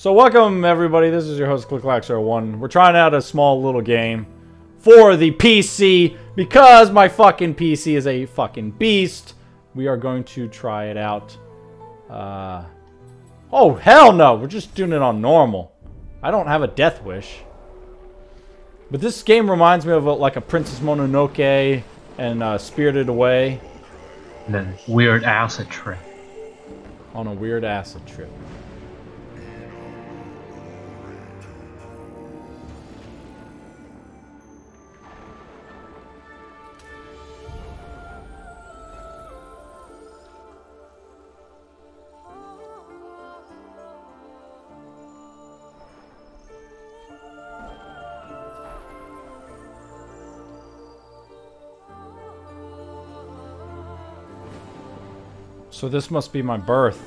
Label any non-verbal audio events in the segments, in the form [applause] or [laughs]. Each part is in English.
So welcome everybody, this is your host ClickClaxer1. We're trying out a small little game for the PC because my fucking PC is a fucking beast. We are going to try it out. Uh, oh hell no, we're just doing it on normal. I don't have a death wish. But this game reminds me of a, like a Princess Mononoke and uh, Spirited Away. And then weird acid trip. On a weird acid trip. So this must be my birth.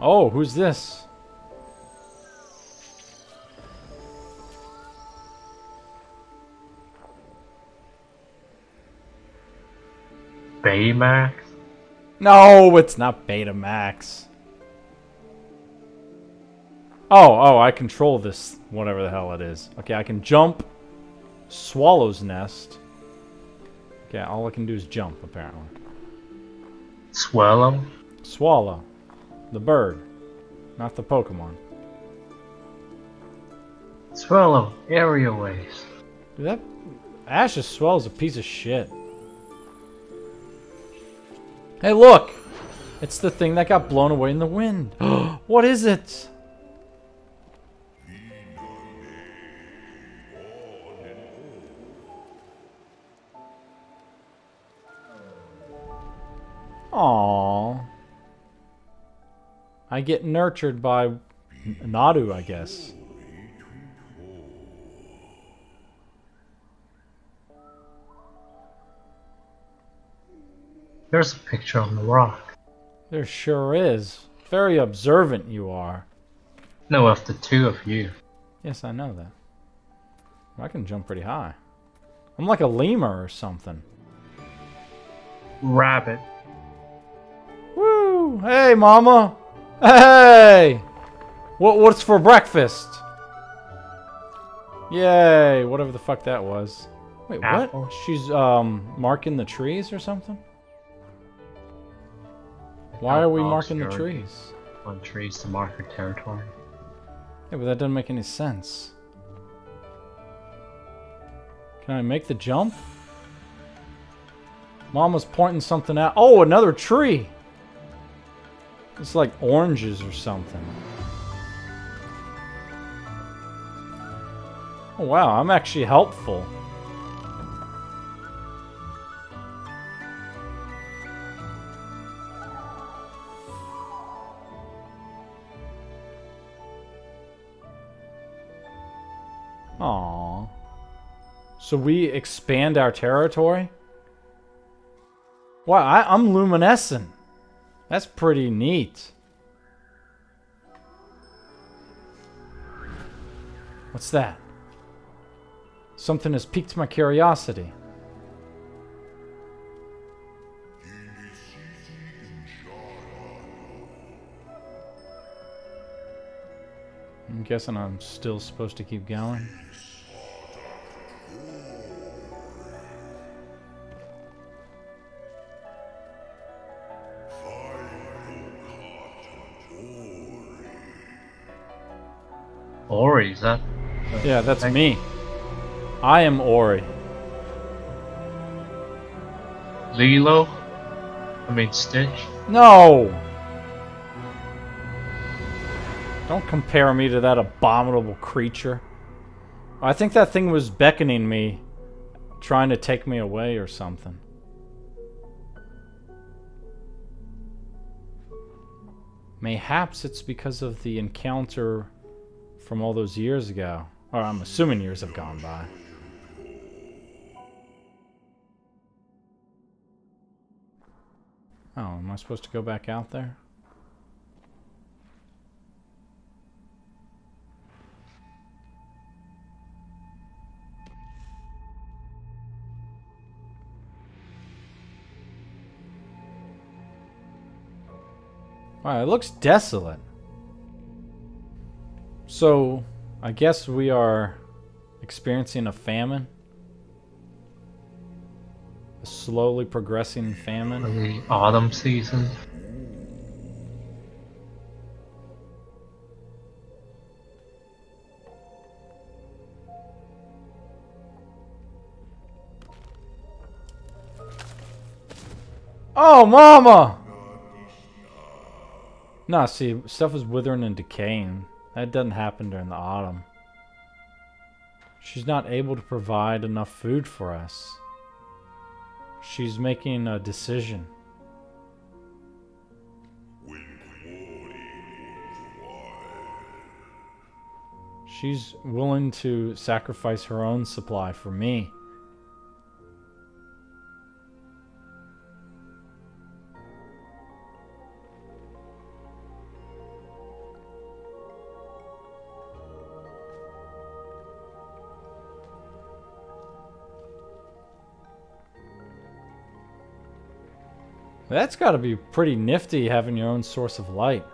Oh, who's this? Baymax? No, it's not Betamax. Oh, oh, I control this, whatever the hell it is. Okay, I can jump. Swallow's nest. Okay, all I can do is jump, apparently. Swallow? Swallow. The bird. Not the Pokemon. Swallow, area ways. Dude, that Ash's Swell is a piece of shit. Hey, look! It's the thing that got blown away in the wind. [gasps] what is it? Aww. I get nurtured by Naru, I guess. There's a picture on the rock. There sure is. Very observant you are. No, of the two of you. Yes, I know that. I can jump pretty high. I'm like a lemur or something. Rabbit. Woo! Hey, mama! Hey! What, what's for breakfast? Yay! Whatever the fuck that was. Wait, Apple. what? She's, um, marking the trees or something? Why are we marking the trees? On trees to mark her territory. Yeah, but that doesn't make any sense. Can I make the jump? Mama's pointing something out. Oh, another tree! It's like oranges or something. Oh, wow, I'm actually helpful. Aww. So we expand our territory? Wow, I, I'm luminescent. That's pretty neat. What's that? Something has piqued my curiosity. I'm guessing I'm still supposed to keep going. Ori, is that? Yeah, that's me. I am Ori. Lilo? I mean Stitch? No! Don't compare me to that abominable creature. I think that thing was beckoning me, trying to take me away or something. Mayhaps it's because of the encounter from all those years ago. Or I'm assuming years have gone by. Oh, am I supposed to go back out there? Wow, it looks desolate. So, I guess we are experiencing a famine. A slowly progressing famine. The autumn season. Oh, mama! Nah, see, stuff is withering and decaying. That doesn't happen during the autumn. She's not able to provide enough food for us. She's making a decision. She's willing to sacrifice her own supply for me. That's got to be pretty nifty having your own source of light.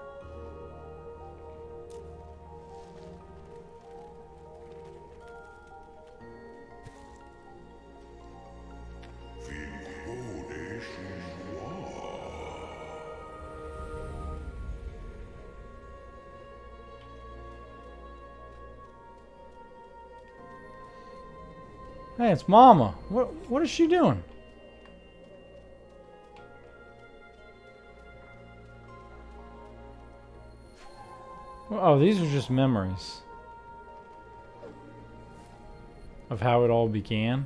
Hey, it's Mama. What what is she doing? Oh, these are just memories of how it all began.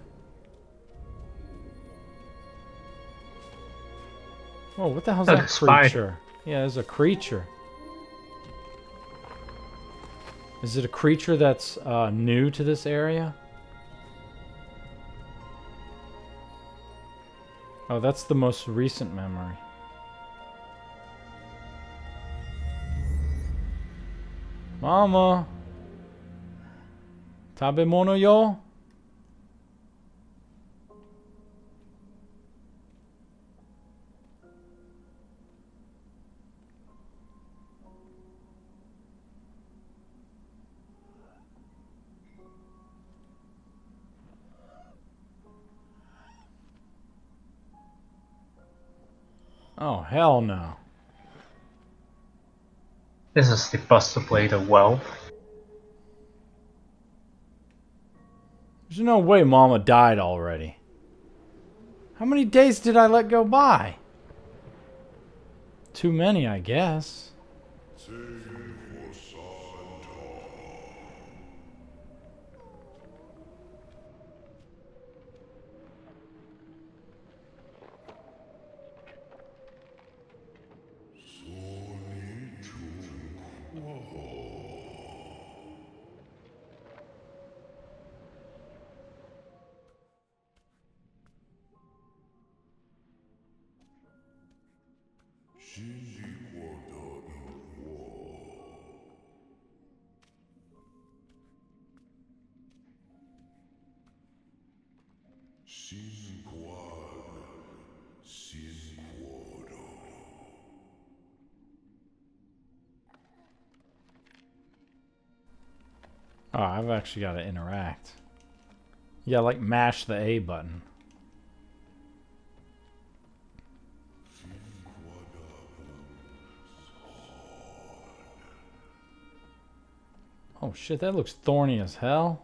Oh, what the hell's that [laughs] creature? Yeah, there's a creature. Is it a creature that's uh, new to this area? Oh, that's the most recent memory. Mama. Tabemono yo? Oh, hell no. This is the Buster Blade of Wealth. There's no way Mama died already. How many days did I let go by? Too many, I guess. Oh, I've actually got to interact. Yeah, like mash the A button. Shit, that looks thorny as hell.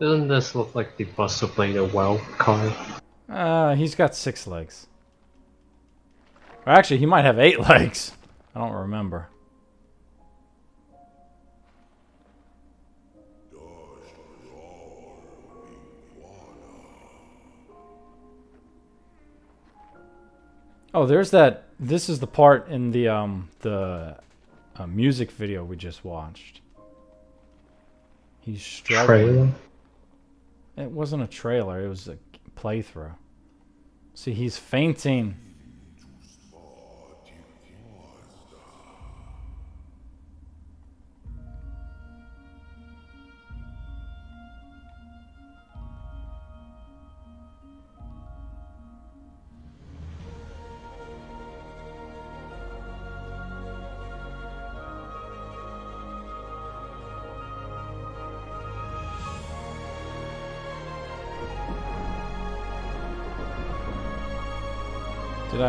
Doesn't this look like the Buster Blade of Wealth card? Uh, he's got six legs. Or actually, he might have eight [laughs] legs. I don't remember. Oh, there's that. This is the part in the um the uh, music video we just watched. He's struggling. Trailer? It wasn't a trailer, it was a playthrough. See, he's fainting.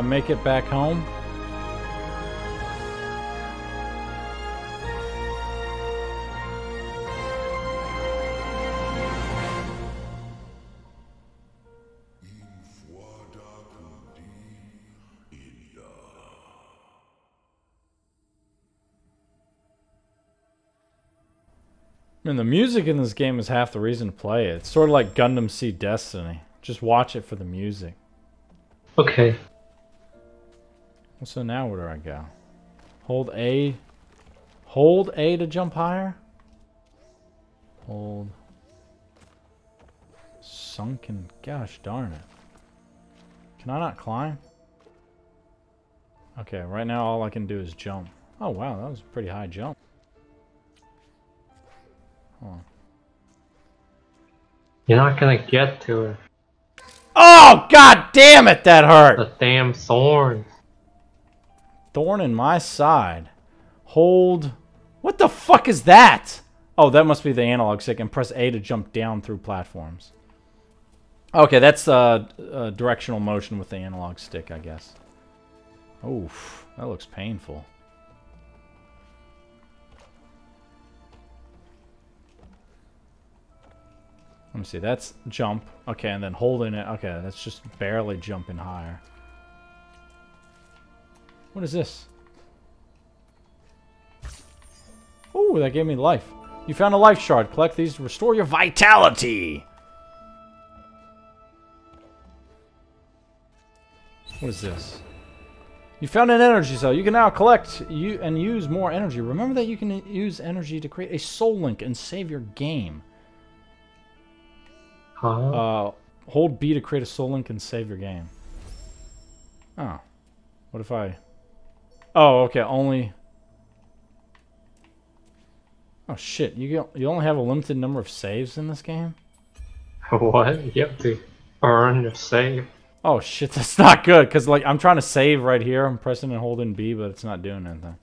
Make it back home? And the music in this game is half the reason to play it. It's sort of like Gundam Seed Destiny. Just watch it for the music. Okay. Well, So now where do I go? Hold A. Hold A to jump higher? Hold. Sunken. Gosh darn it. Can I not climb? Okay, right now all I can do is jump. Oh wow, that was a pretty high jump. Hold on. You're not gonna get to it. Oh god damn it, that hurt! The damn thorns. Thorn in my side. Hold. What the fuck is that? Oh, that must be the analog stick. And press A to jump down through platforms. Okay, that's uh, uh, directional motion with the analog stick, I guess. Oof, that looks painful. Let me see, that's jump. Okay, and then holding it. Okay, that's just barely jumping higher. What is this? Oh, that gave me life. You found a life shard. Collect these to restore your vitality. What is this? You found an energy cell. You can now collect you and use more energy. Remember that you can use energy to create a soul link and save your game. Huh? Uh, hold B to create a soul link and save your game. Oh. What if I... Oh, okay, only... Oh shit, you you only have a limited number of saves in this game? [laughs] what? You have to earn your save. Oh shit, [laughs] that's not good, because like, I'm trying to save right here, I'm pressing and holding B, but it's not doing anything.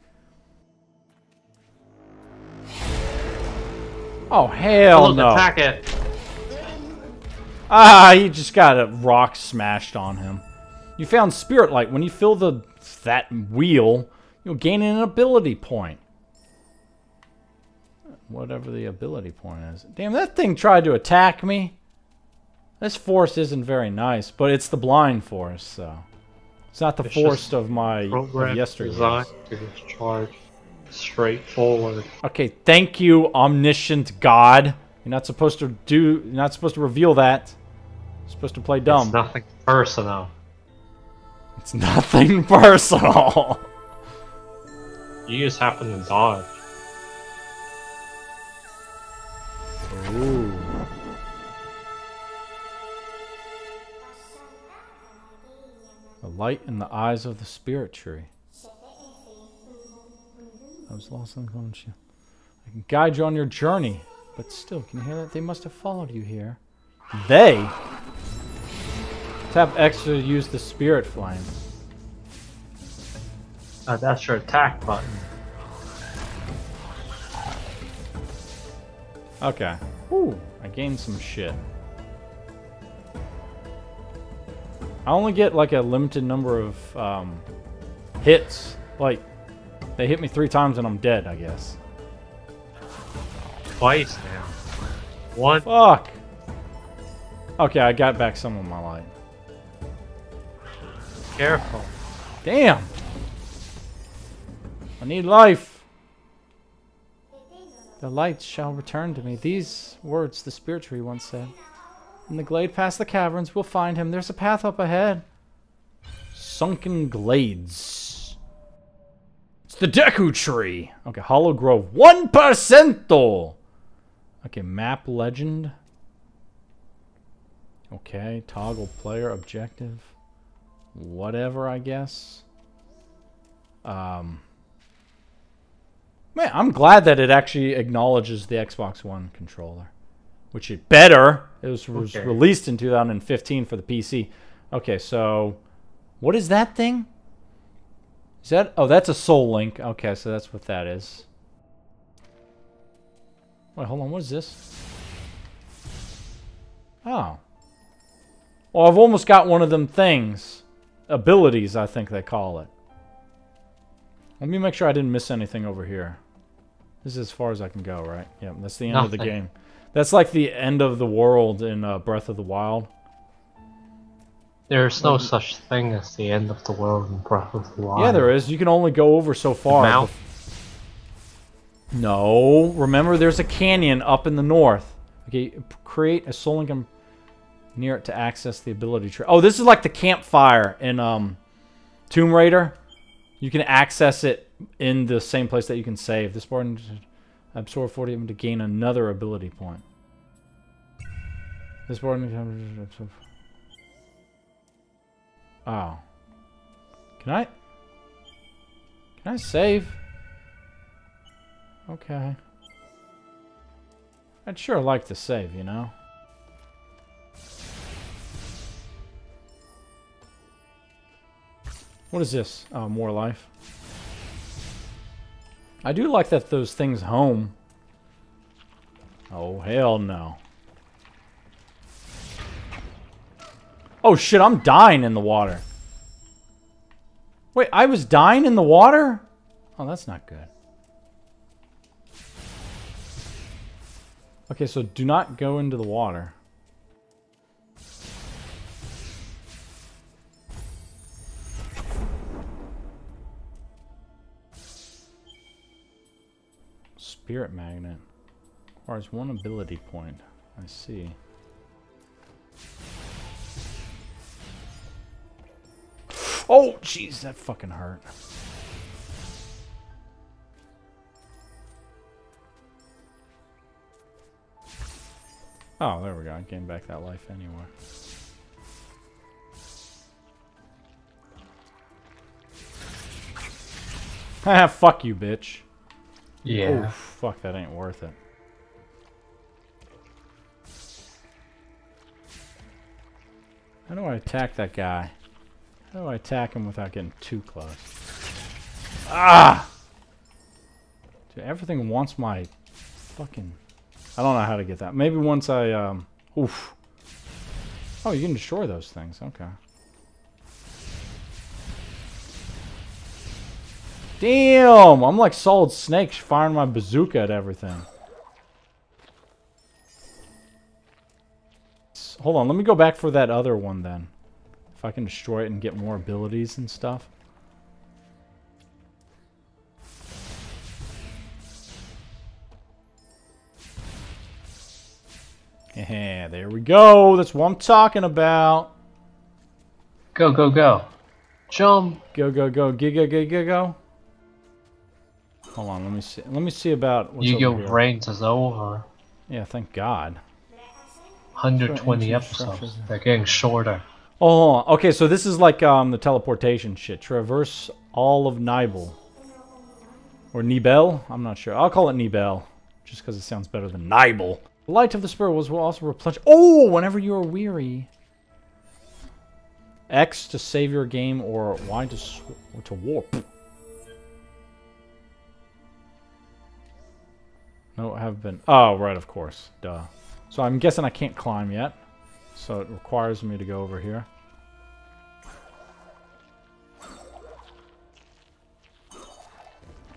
Oh, hell Look, no. attack it. Ah, he just got a rock smashed on him. You found Spirit Light. When you fill the that wheel, you'll gain an ability point. Whatever the ability point is. Damn, that thing tried to attack me. This force isn't very nice, but it's the blind force, so. It's not the It's force of my of yesterday. designed to charge straight forward. Okay, thank you, omniscient God. You're not supposed to do. You're not supposed to reveal that. You're supposed to play dumb. It's nothing personal. It's nothing [laughs] personal. You just happen to dodge. Ooh. A light in the eyes of the spirit tree. I was lost in conscience. I can guide you on your journey, but still, can you hear that? They must have followed you here. They? Tap X to use the spirit flame. Uh, that's your attack button. Okay. Ooh, I gained some shit. I only get like a limited number of um, hits. Like, they hit me three times and I'm dead, I guess. Twice now. One. Fuck! Okay, I got back some of my light. Careful. Damn! I need life! The light shall return to me. These words the spirit tree once said. In the glade past the caverns, we'll find him. There's a path up ahead. Sunken glades. It's the Deku tree. Okay, Hollow Grove. 1%! Okay, map legend. Okay, toggle player objective. Whatever, I guess. Um, man, I'm glad that it actually acknowledges the Xbox One controller, which it better. It was, was Okay. released in 2015 for the PC. Okay, so what is that thing? Is that? Oh, that's a Soul Link. Okay, so that's what that is. Wait, hold on. What is this? Oh. Well, I've almost got one of them things. Abilities, I think they call it. Let me make sure I didn't miss anything over here. This is as far as I can go, right? Yeah, that's the end of the game. That's like the end of the world in uh, Breath of the Wild. There's no such thing as the end of the world in Breath of the Wild. Yeah, there is. You can only go over so far. mouth? No, remember there's a canyon up in the north. Okay, create a and near it to access the ability tree. Oh, this is like the campfire in um, Tomb Raider. You can access it in the same place that you can save. This button absorb 40 of them to gain another ability point. This button Oh. Can I? Can I save? Okay. I'd sure like to save, you know? What is this? Oh, more life. I do like that those things home. Oh, hell no. Oh shit, I'm dying in the water. Wait, I was dying in the water? Oh, that's not good. Okay, so do not go into the water. Spirit Magnet. Requires one ability point. I see. Oh, jeez, that fucking hurt. Oh, there we go. I gained back that life anyway. Ah, [laughs] fuck you, bitch. Yeah. Oof, fuck, that ain't worth it. How do I attack that guy? How do I attack him without getting too close? Ah! Dude, everything wants my fucking... I don't know how to get that. Maybe once I, um... Oof. Oh, you can destroy those things. Okay. Damn! I'm like Solid Snake firing my bazooka at everything. Hold on, let me go back for that other one then. If I can destroy it and get more abilities and stuff. Yeah, there we go. That's what I'm talking about. Go, go, go. Jump. Go, go, go. Giga, giga, go, go. Hold on, let me see. Let me see about what's Yu-Gi-Oh! over is over. Yeah, thank God. 120 episodes. They're getting shorter. Oh, okay. So this is like um the teleportation shit. Traverse all of Nibel or Nibel. I'm not sure. I'll call it Nibel just because it sounds better than Nibel. The light of the spirit was will also replenish. Oh, whenever you are weary. X to save your game or Y to to warp. No, have been. Oh, right, of course. Duh. So I'm guessing I can't climb yet. So it requires me to go over here. [laughs]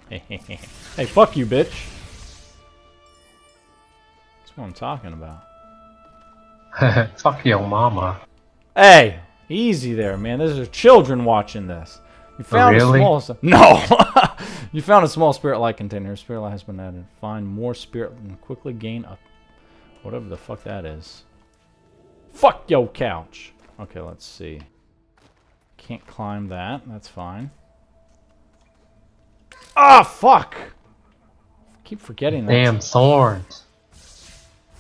hey, fuck you, bitch. That's what I'm talking about. [laughs] Fuck your mama. Hey, easy there, man. There's children watching this. You found Really? a small. No, [laughs] you found a small spirit light container. Spirit light has been added. Find more spirit and quickly gain a... Whatever the fuck that is. Fuck yo couch. Okay, let's see. Can't climb that. That's fine. Ah, fuck. Keep forgetting that. Damn thorns.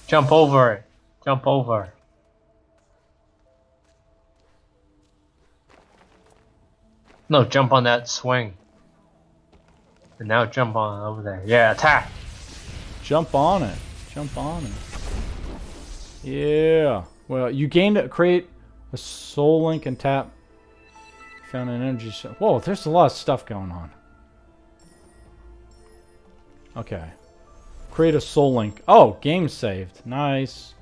Jump over it. Jump over. No, jump on that swing. And now jump on over there. Yeah, attack. Jump on it. Jump on it. Yeah. Well, you gained a create a soul link and tap. Found an energy. Whoa, there's a lot of stuff going on. Okay. Create a soul link. Oh, game saved. Nice.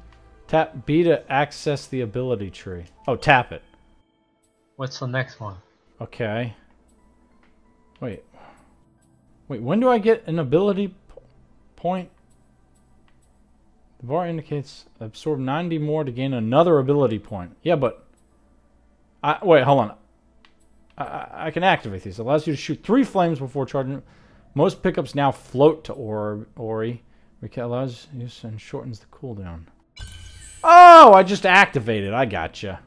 Tap B to access the ability tree. Oh, tap it. What's the next one? Okay. Wait. Wait, when do I get an ability point? The bar indicates absorb 90 more to gain another ability point. Yeah, but... I, wait, hold on. I, I, can activate these. It allows you to shoot three flames before charging. Most pickups now float to or, Ori. Which allows use and shortens the cooldown. Oh, I just activated. I gotcha.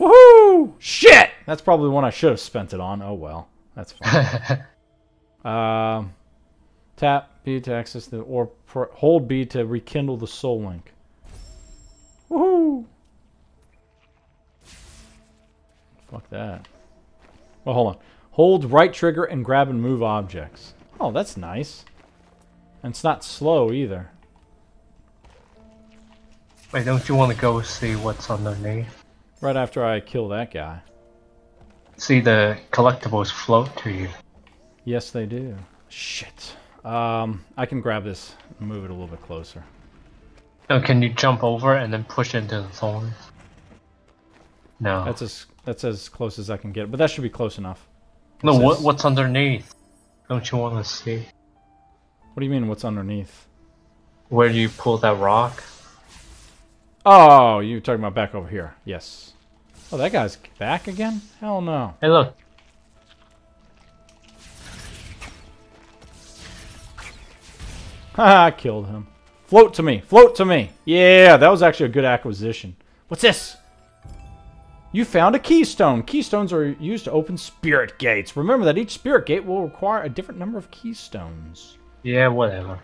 Woohoo! Shit! That's probably one I should have spent it on. Oh well. That's fine. [laughs] um, tap B to access the or hold B to rekindle the soul link. Woohoo! Fuck that. Well, hold on. Hold right trigger and grab and move objects. Oh, that's nice. And it's not slow either. Wait, don't you want to go see what's underneath? Right after I kill that guy. See the collectibles float to you. Yes, they do. Shit. Um, I can grab this and move it a little bit closer. No, can you jump over and then push into the thorns? No. That's as that's as close as I can get, but that should be close enough. no, says- what, what's underneath? Don't you want to see? What do you mean? What's underneath? Where do you pull that rock? Oh, you're talking about back over here. Yes. Oh, that guy's back again? Hell no. Hey, look. Haha, I killed him. Float to me. Float to me. Yeah, that was actually a good acquisition. What's this? You found a keystone. Keystones are used to open spirit gates. Remember that each spirit gate will require a different number of keystones. Yeah, whatever.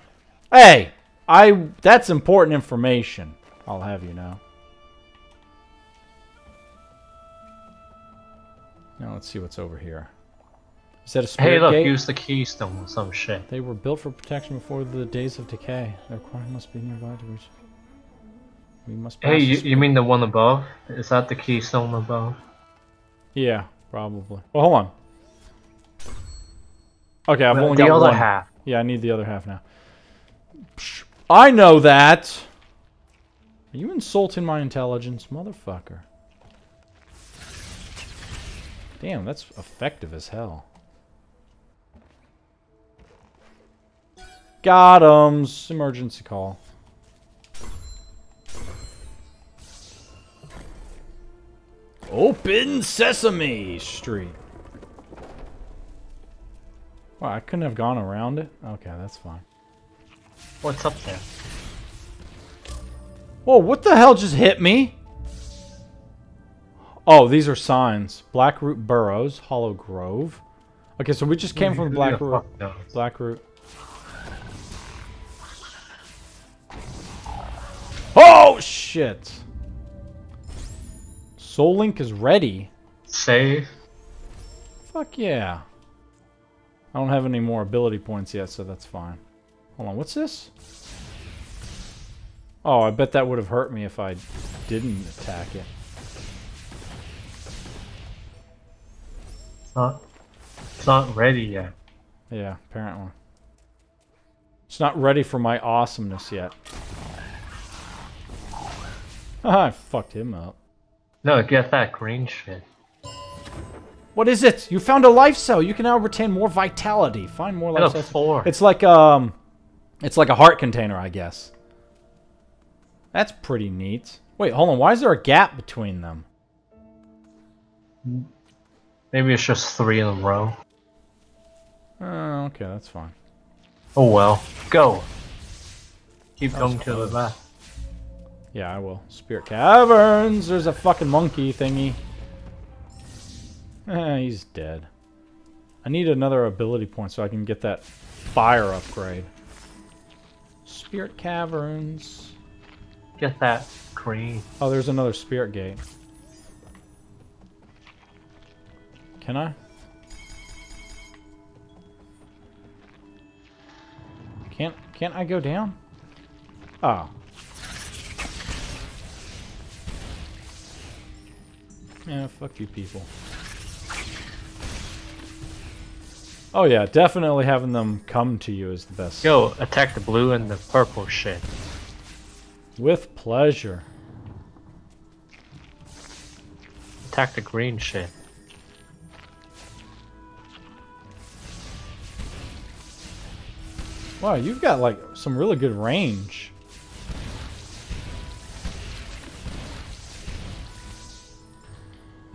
Hey, I that's important information. I'll have you know. Now let's see what's over here. Is that a spirit Hey, look, gate? use the keystone or some shit. They were built for protection before the days of decay. Their requirement must be nearby to reach. We must Hey, you, you mean the one above? Is that the keystone above? Yeah, probably. Well, hold on. Okay, I've only the got other one. half. Yeah, I need the other half now. I know that. Are you insulting my intelligence, motherfucker? Damn, that's effective as hell. Got 'ems. Emergency call. Open Sesame Street. Wow, I couldn't have gone around it? Okay, that's fine. What's up there? Whoa, what the hell just hit me? Oh, these are signs. Blackroot Burrows, Hollow Grove. Okay, so we just came mm, from Who the Blackroot. Blackroot. Oh, shit. Soul Link is ready. Save. Fuck yeah. I don't have any more ability points yet, so that's fine. Hold on, what's this? Oh, I bet that would have hurt me if I didn't attack it. It's not, it's not ready yet. Yeah, apparently. It's not ready for my awesomeness yet. [laughs] I fucked him up. No, get that green shit. What is it? You found a life cell. You can now retain more vitality. Find more life cells. four. It's like um, it's like a heart container, I guess. That's pretty neat. Wait, hold on. Why is there a gap between them? Maybe it's just three in a row. Oh, okay, that's fine. Oh well. Go. Keep going to the left. Yeah, I will. Spirit Caverns. There's a fucking monkey thingy. Eh, he's dead. I need another ability point so I can get that fire upgrade. Spirit Caverns. Get that green. Oh, there's another spirit gate. Can I? Can't can't I go down? Oh. Yeah, fuck you people. Oh yeah, definitely having them come to you is the best. Go, attack the blue and the purple shit. With pleasure. Attack the green shit. Wow, you've got like some really good range.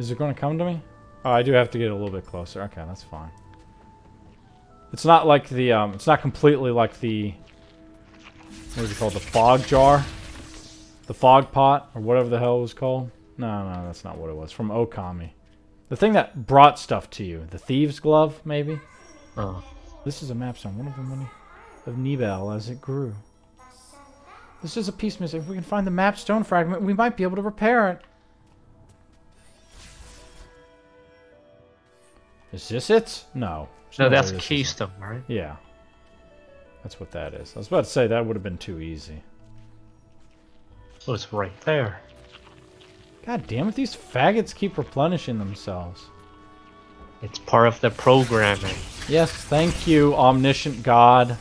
Is it going to come to me? Oh, I do have to get a little bit closer. Okay, that's fine. It's not like the, um, it's not completely like the, what is it called? The fog jar? The fog pot? Or whatever the hell it was called? No, no, that's not what it was. From Okami. The thing that brought stuff to you. The thieves glove, maybe? Oh. This is a map stone. One of them money of Nibel as it grew. This is a piece missing. If we can find the map stone fragment, we might be able to repair it. Is this it? No. No, that's keystone, right? Yeah. That's what that is. I was about to say that would have been too easy. Oh, it's right there. God damn it, these faggots keep replenishing themselves. It's part of the programming. Yes, thank you, omniscient God.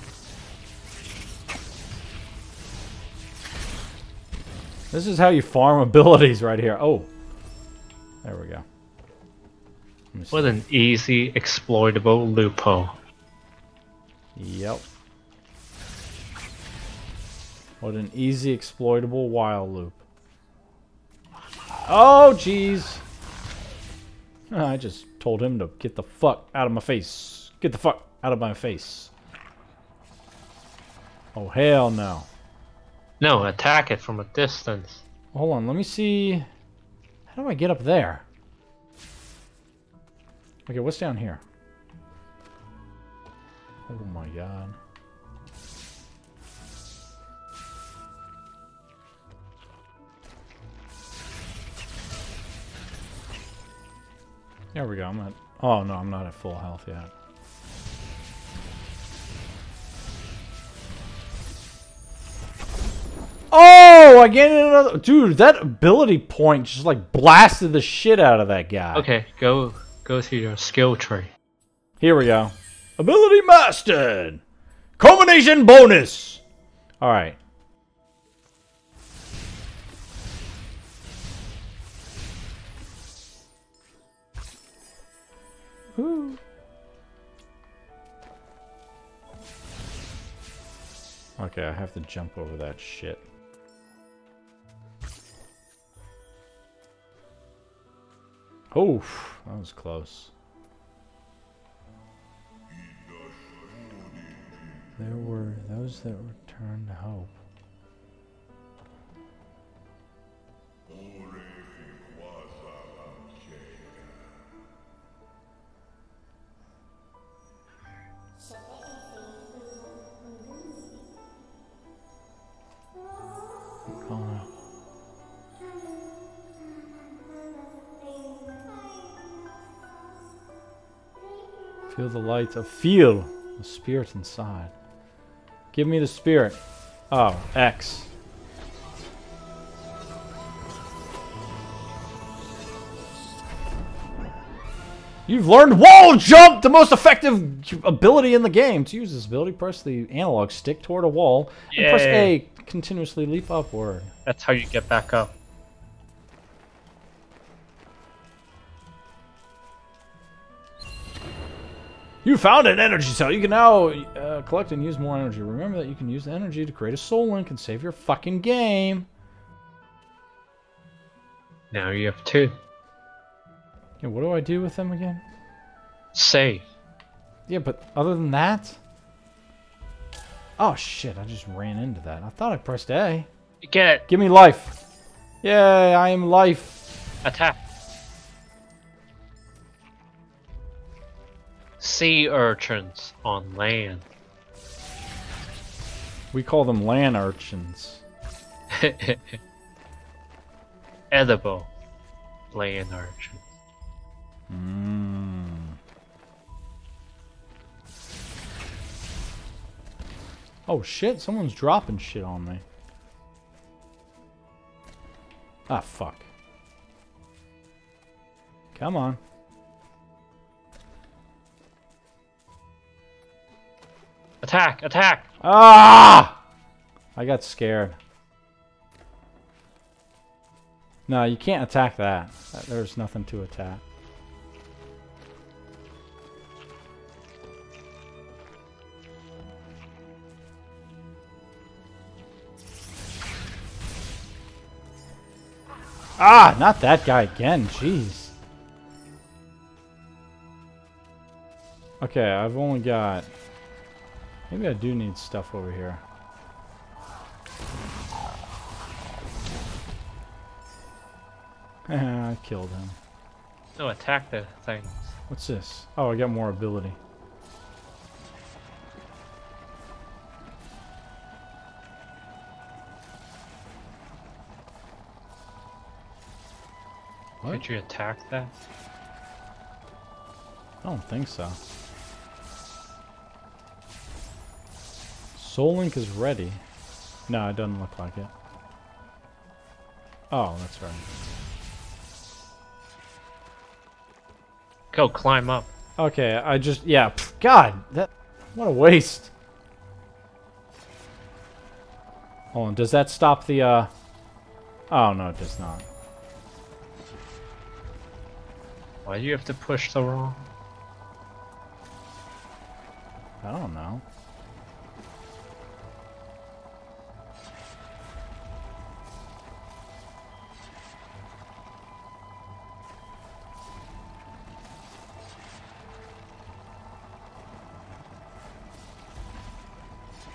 This is how you farm [laughs] abilities right here. Oh. There we go. Let me see. What an easy exploitable loophole. Yep. What an easy exploitable while loop. Oh, jeez. Ah, I just told him to get the fuck out of my face. Get the fuck out of my face. Oh, hell no. No, attack it from a distance. Hold on, let me see. How do I get up there? Okay, what's down here? Oh my god. There we go. I'm at. Oh no, I'm not at full health yet. Oh, I gained another. Dude, that ability point just like blasted the shit out of that guy. Okay, go go to your skill tree. Here we go. Ability mastered. Culmination bonus. All right. Woo. Okay, I have to jump over that shit. Oh, that was close. There were those that returned hope. Feel the light of feel the spirit inside. Give me the spirit. Oh, X. You've learned wall jump, the most effective ability in the game. To use this ability, press the analog stick toward a wall and press A. Continuously leap upward. That's how you get back up. You found an energy cell. You can now uh, collect and use more energy. Remember that you can use the energy to create a soul link and save your fucking game. Now you have two. Yeah, what do I do with them again? Save. Yeah, but other than that? Oh shit, I just ran into that. I thought I pressed A. You get it. Give me life. Yay, I am life. attack. Sea urchins on land. We call them land urchins. [laughs] Edible land urchins. Mmm. Oh shit, someone's dropping shit on me. Ah, fuck. Come on. Attack! Attack! Ah! I got scared. No, you can't attack that. There's nothing to attack. Ah, not that guy again. Jeez. Okay, I've only got... Maybe I do need stuff over here. [laughs] I killed him. No, attack the things. What's this? Oh, I got more ability. What? Could you attack that? I don't think so. Soul Link is ready. No, it doesn't look like it. Oh, that's right. Go climb up. Okay, I just yeah. pff, God, that what a waste. Hold on, does that stop the? uh... Oh no, it does not. Why do you have to push the wrong? I don't know.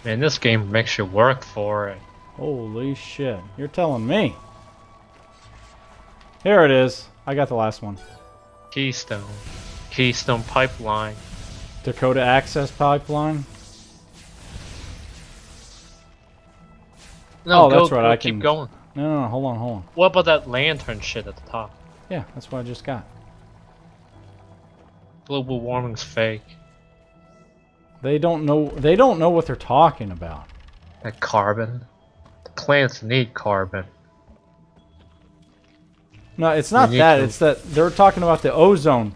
Man, this game makes you work for it. Holy shit! You're telling me. Here it is. I got the last one. Keystone. Keystone Pipeline. Dakota Access Pipeline. No, Oh, go, that's right, go, I keep can- going. No, no, no, hold on, hold on. What about that lantern shit at the top? Yeah, that's what I just got. Global warming's fake. They don't know. They don't know what they're talking about. That carbon. The plants need carbon. No, it's not that. to- It's that they're talking about the ozone,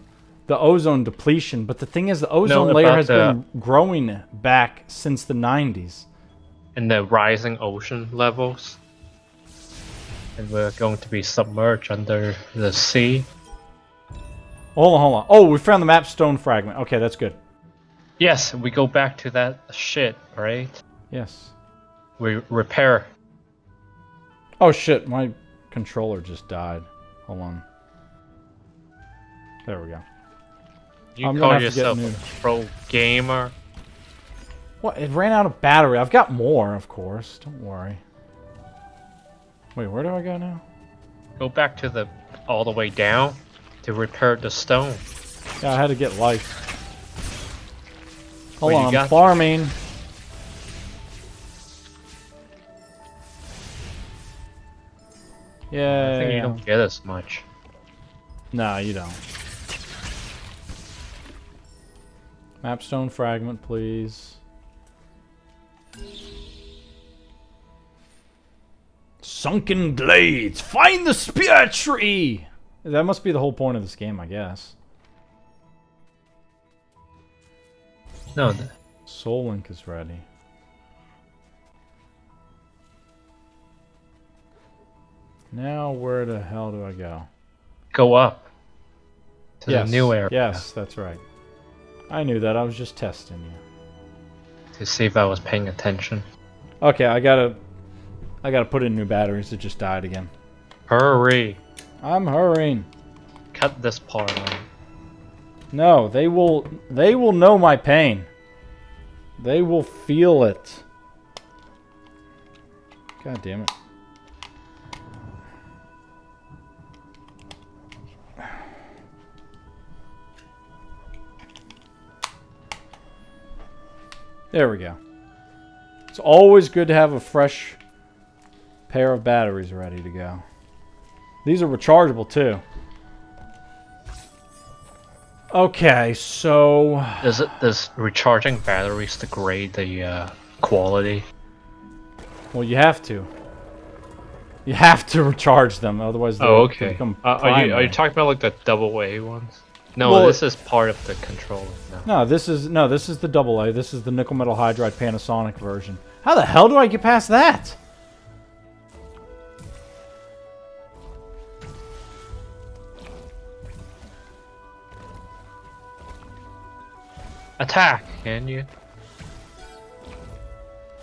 the ozone depletion. But the thing is, the ozone layer has the- been growing back since the 90s. And the rising ocean levels. And we're going to be submerged under the sea. Hold on, hold on. Oh, we found the map stone fragment. Okay, that's good. Yes, we go back to that shit, right? Yes. We repair. Oh shit, my controller just died. Hold on. There we go. You I'm call yourself a pro gamer. What? It ran out of battery. I've got more, of course. Don't worry. Wait, where do I go now? Go back to the all the way down to repair the stone. Yeah, I had to get life. Hold on, I'm farming. Yeah. I think you don't get as much. No, you don't. Mapstone fragment, please. Sunken glades. Find the spirit tree. That must be the whole point of this game, I guess. No, th- Soul Link is ready. Now, where the hell do I go? go up to yes. the new area Yes, that's right. I knew that. I was just testing you. to see if I was paying attention. Okay, I gotta, I gotta put in new batteries. It just died again. Hurry! I'm hurrying. Cut this part out. No, they will, they will know my pain. They will feel it. God damn it. There we go. It's always good to have a fresh pair of batteries ready to go. These are rechargeable too. Okay, so Does it does recharging batteries degrade the uh, quality? well you have to. You have to recharge them, otherwise they'll Oh, okay. become Uh, are you are you talking about like the double A ones? No, Well, this is part of the controller. No. No, this is no, this is the double A. This is the nickel metal hydride Panasonic version. How the hell do I get past that? Attack, can you?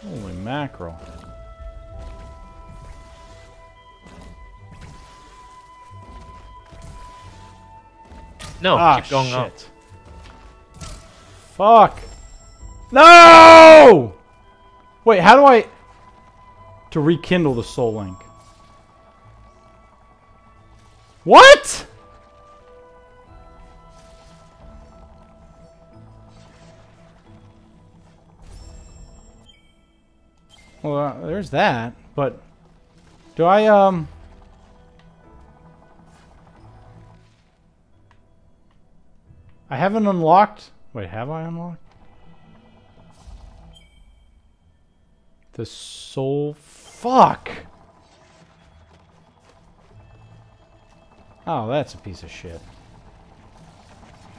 Holy mackerel. No, ah, keep going shit. up. Fuck. No! Wait, how do I... To rekindle the soul link. What? Well, uh, there's that, but do I, um... I haven't unlocked... Wait, have I unlocked? The soul... Fuck! Oh, that's a piece of shit.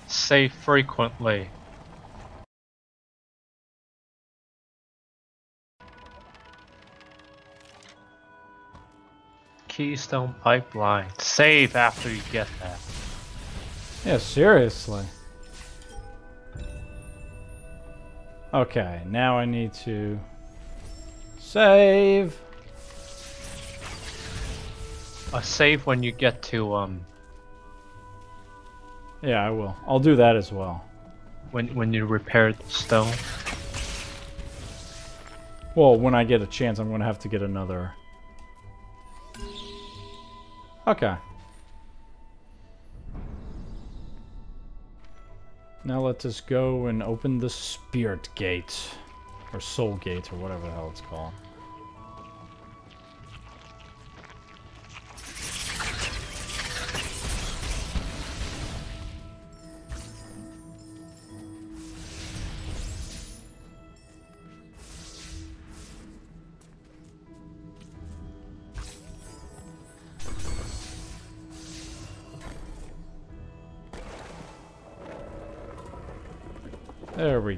Save frequently. Keystone Pipeline. Save after you get that. Yeah, seriously. Okay, now I need to save. A save when you get to um Yeah, I will. I'll do that as well. when when you repair the stone. Well, when I get a chance, I'm going to have to get another. Okay. Now let us go and open the Spirit Gate. Or Soul Gate, or whatever the hell it's called.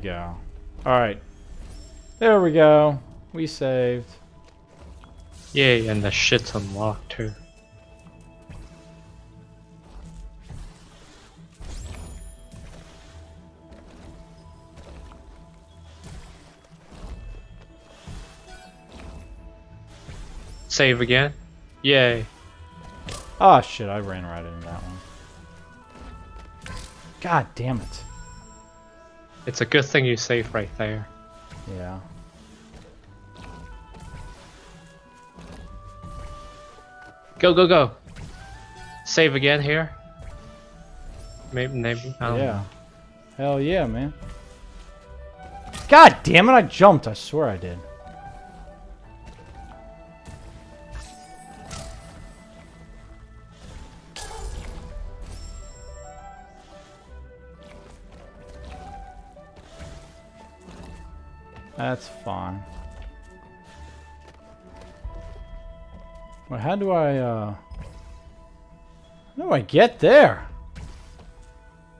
Go. Alright. There we go. We saved. Yay, and the shit's unlocked too. Save again? Yay. Ah, shit, I ran right into that one. God damn it. It's a good thing you save right there. Yeah. Go, go, go. Save again here. Maybe, maybe. I don't yeah. Hell yeah, man. God damn it, I jumped. I swear I did. That's fine. Well, how do I, uh... How do I get there?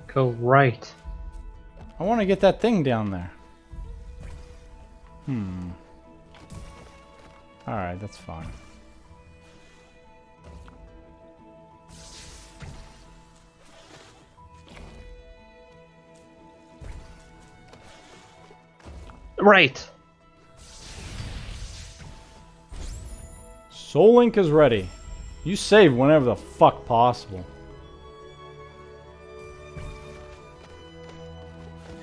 Go right. I want to get that thing down there. Hmm. Alright, that's fine. Right. Soul Link is ready. You save whenever the fuck possible.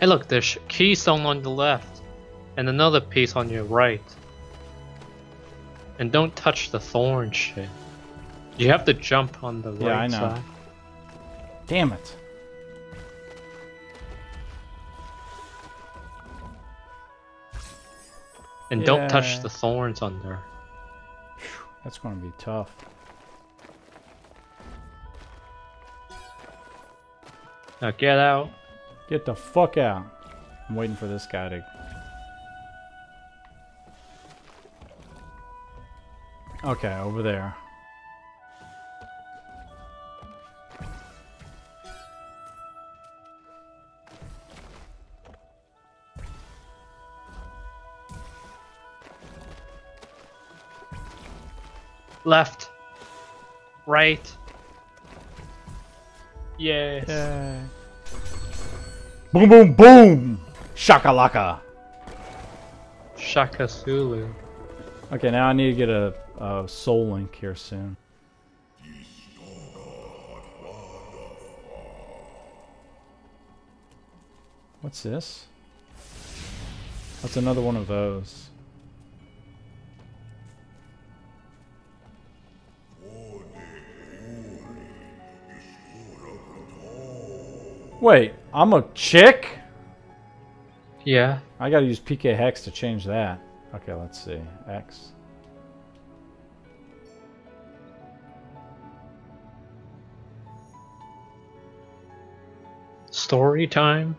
Hey, look, there's a keystone on the left, and another piece on your right. And don't touch the thorn shit. You have to jump on the Yeah, right I know. side. Damn it. And don't touch the thorns on there. That's going to be tough. Now get out. Get the fuck out. I'm waiting for this guy to... Okay, over there. Left. Right. Yes. Yay. Boom, boom, boom! Shakalaka. Shaka Zulu. Okay, now I need to get a, a soul link here soon. What's this? That's another one of those. Wait, I'm a chick? Yeah. I gotta use PKHeX to change that. Okay, let's see. X. Story time.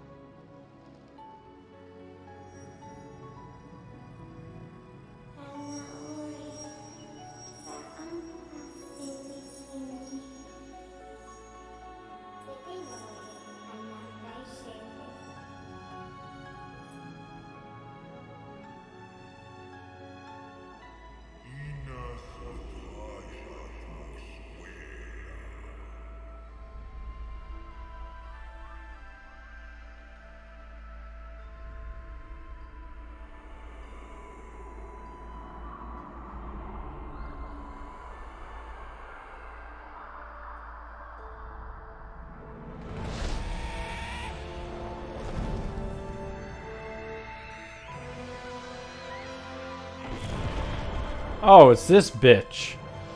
Oh, it's this bitch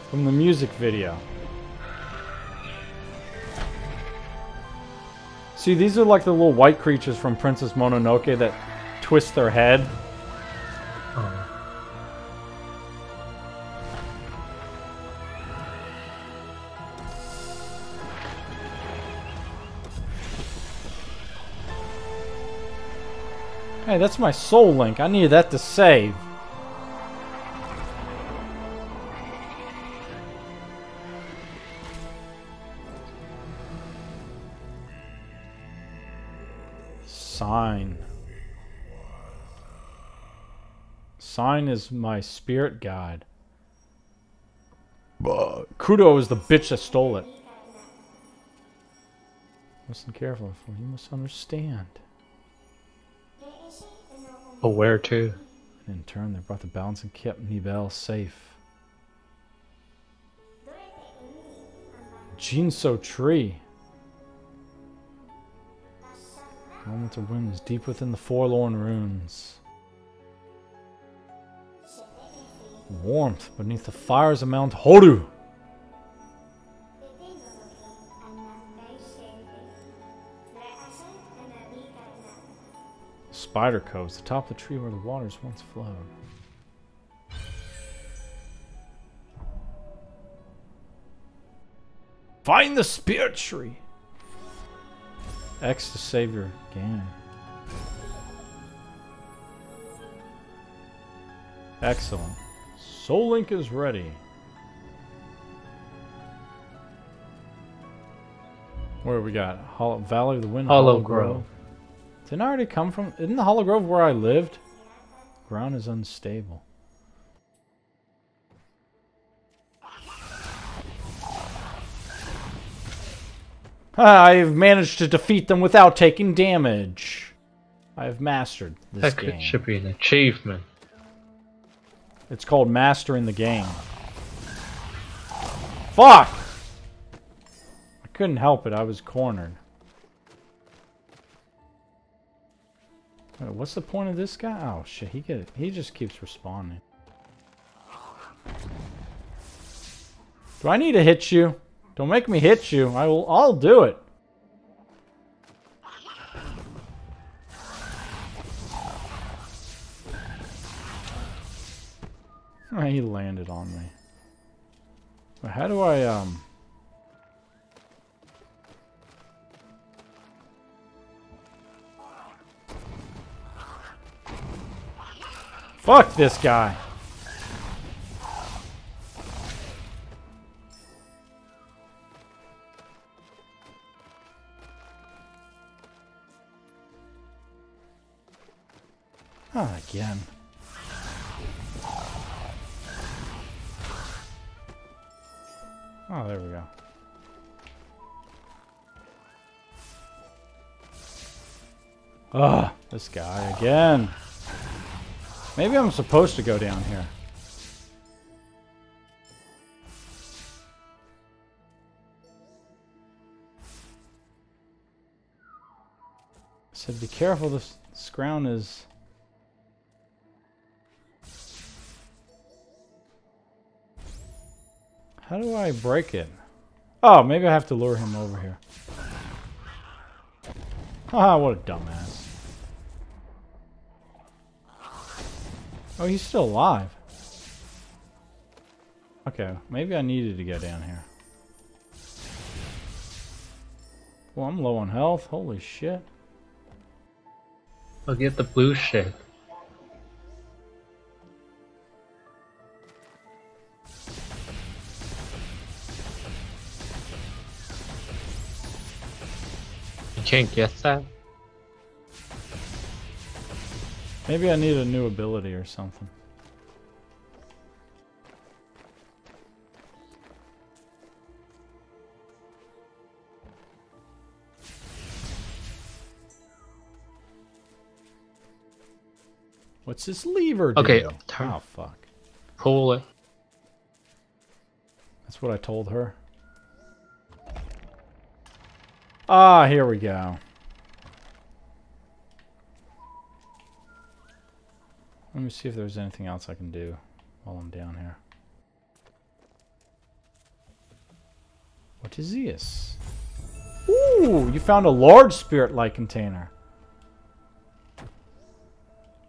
from the music video. See, these are like the little white creatures from Princess Mononoke that twist their head. Hey, that's my soul link. I needed that to save. Sein is my spirit guide. Kuro is the bitch that stole it. Listen carefully, for you must understand. But where to? And in turn, they brought the balance and kept Nibel safe. Ginso tree. Moment of wind is deep within the Forlorn Ruins. Warmth beneath the fires of Mount Horu. Spider Coves, the top of the tree where the waters once flowed. Find the spirit tree! X to save your game. Excellent. Soul Link is ready. Where we got? Hollow, Valley of the Wind, Hollow Grove. Didn't I already come from? Isn't the Hollow Grove where I lived? Ground is unstable. I've managed to defeat them without taking damage. I've mastered this That game. could, should be an achievement. It's called mastering the game. Fuck! I couldn't help it. I was cornered. Wait, what's the point of this guy? Oh shit! He get he just keeps responding. Do I need to hit you? Don't make me hit you. I will. I'll do it. He landed on me. But how do I um? Fuck this guy. Ah, again. Oh, there we go. Ugh, this guy again. Maybe I'm supposed to go down here. I said be careful, this, this ground is... How do I break it? Oh, maybe I have to lure him over here. Ah, what a dumbass. Oh, he's still alive. Okay, maybe I needed to get down here. Well, I'm low on health. Holy shit. I'll get the blue shit. Can't get that? Maybe I need a new ability or something. What's this lever do? Okay, turn- Oh, fuck. Pull it. That's what I told her. Ah, here we go. Let me see if there's anything else I can do while I'm down here. What is this? Ooh, you found a large spirit light container.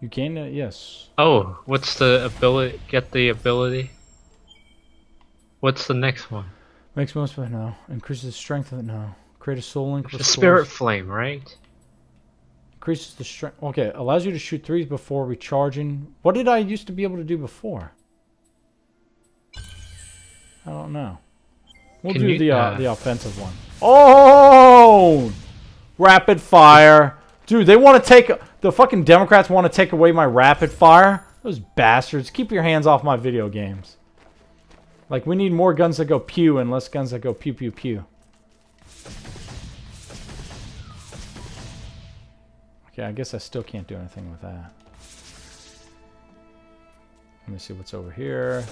You gained it, yes. Oh, what's the ability? Get the ability? What's the next one? Makes most of it no. Increases strength of it no. Create a soul link. The restores- spirit flame, right? Increases the strength. Okay, allows you to shoot threes before recharging. What did I used to be able to do before? I don't know. We'll Can do you- the uh, uh, the offensive one. Oh! Rapid fire. Dude, they want to take the fucking Democrats want to take away my rapid fire. Those bastards. Keep your hands off my video games. Like we need more guns that go pew and less guns that go pew pew pew. Okay, I guess I still can't do anything with that. Let me see what's over here.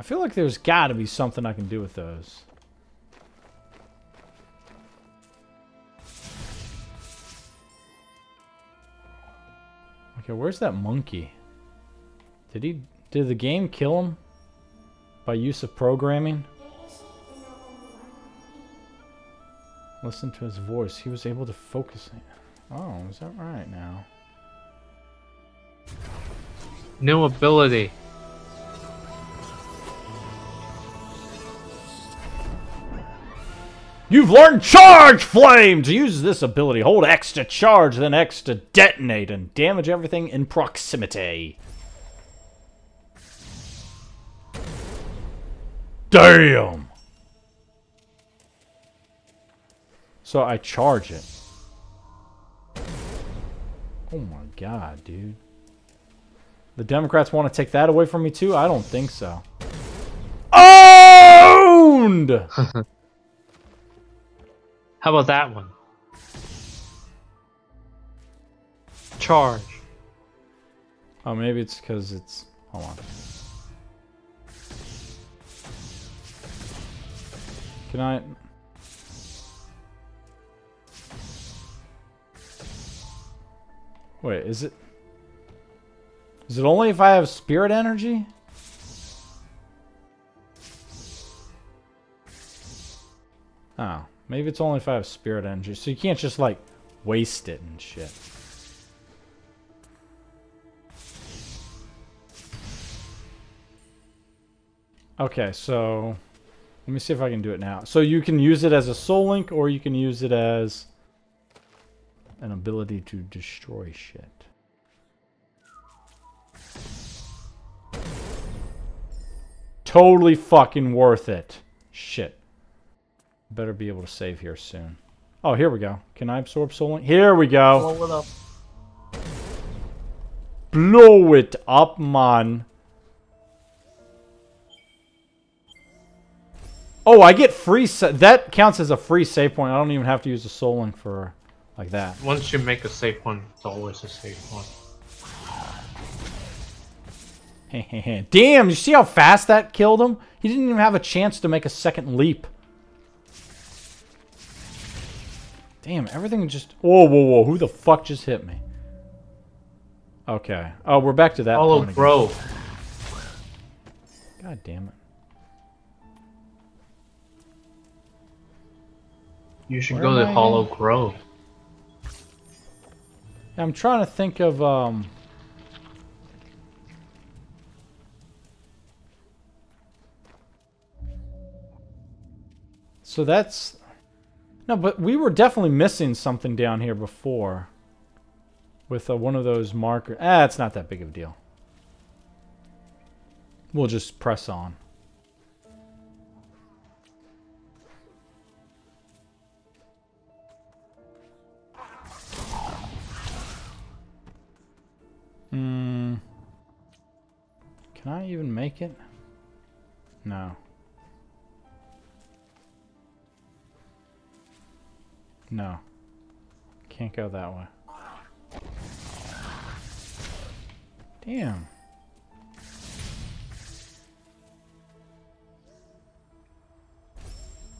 I feel like there's got to be something I can do with those. Okay, where's that monkey? Did he did the game kill him by use of programming? Listen to his voice. He was able to focus. Oh, is that right now? New ability. You've learned Charge Flame! To use this ability, hold X to charge, then X to detonate, and damage everything in proximity. Damn! So I charge it. Oh my god, dude. The Democrats want to take that away from me too? I don't think so. Owned! [laughs] How about that one? Charge. Oh, maybe it's because it's. Hold on. Can I? Wait, is it? Is it only if I have spirit energy? Oh, maybe it's only if I have spirit energy. So you can't just like waste it and shit. Okay, so let me see if I can do it now. So you can use it as a soul link or you can use it as an ability to destroy shit. Totally fucking worth it. Shit. Better be able to save here soon. Oh, here we go. Can I absorb soul link? Here we go. Blow it up. Blow it up, man. Oh, I get free. Sa that counts as a free save point. I don't even have to use the soul link for Like that. Once you make a safe one, it's always a safe one. [laughs] Damn, you see how fast that killed him? He didn't even have a chance to make a second leap. Damn, everything just... Whoa, whoa, whoa. Who the fuck just hit me? Okay. Oh, we're back to that again. Grove. God damn it. You should Where go to Hollow Grove. I'm trying to think of, um... So that's... No, but we were definitely missing something down here before. With uh, one of those markers. Ah, it's not that big of a deal. We'll just press on. Hmm. Can I even make it? No. No. Can't go that way. Damn.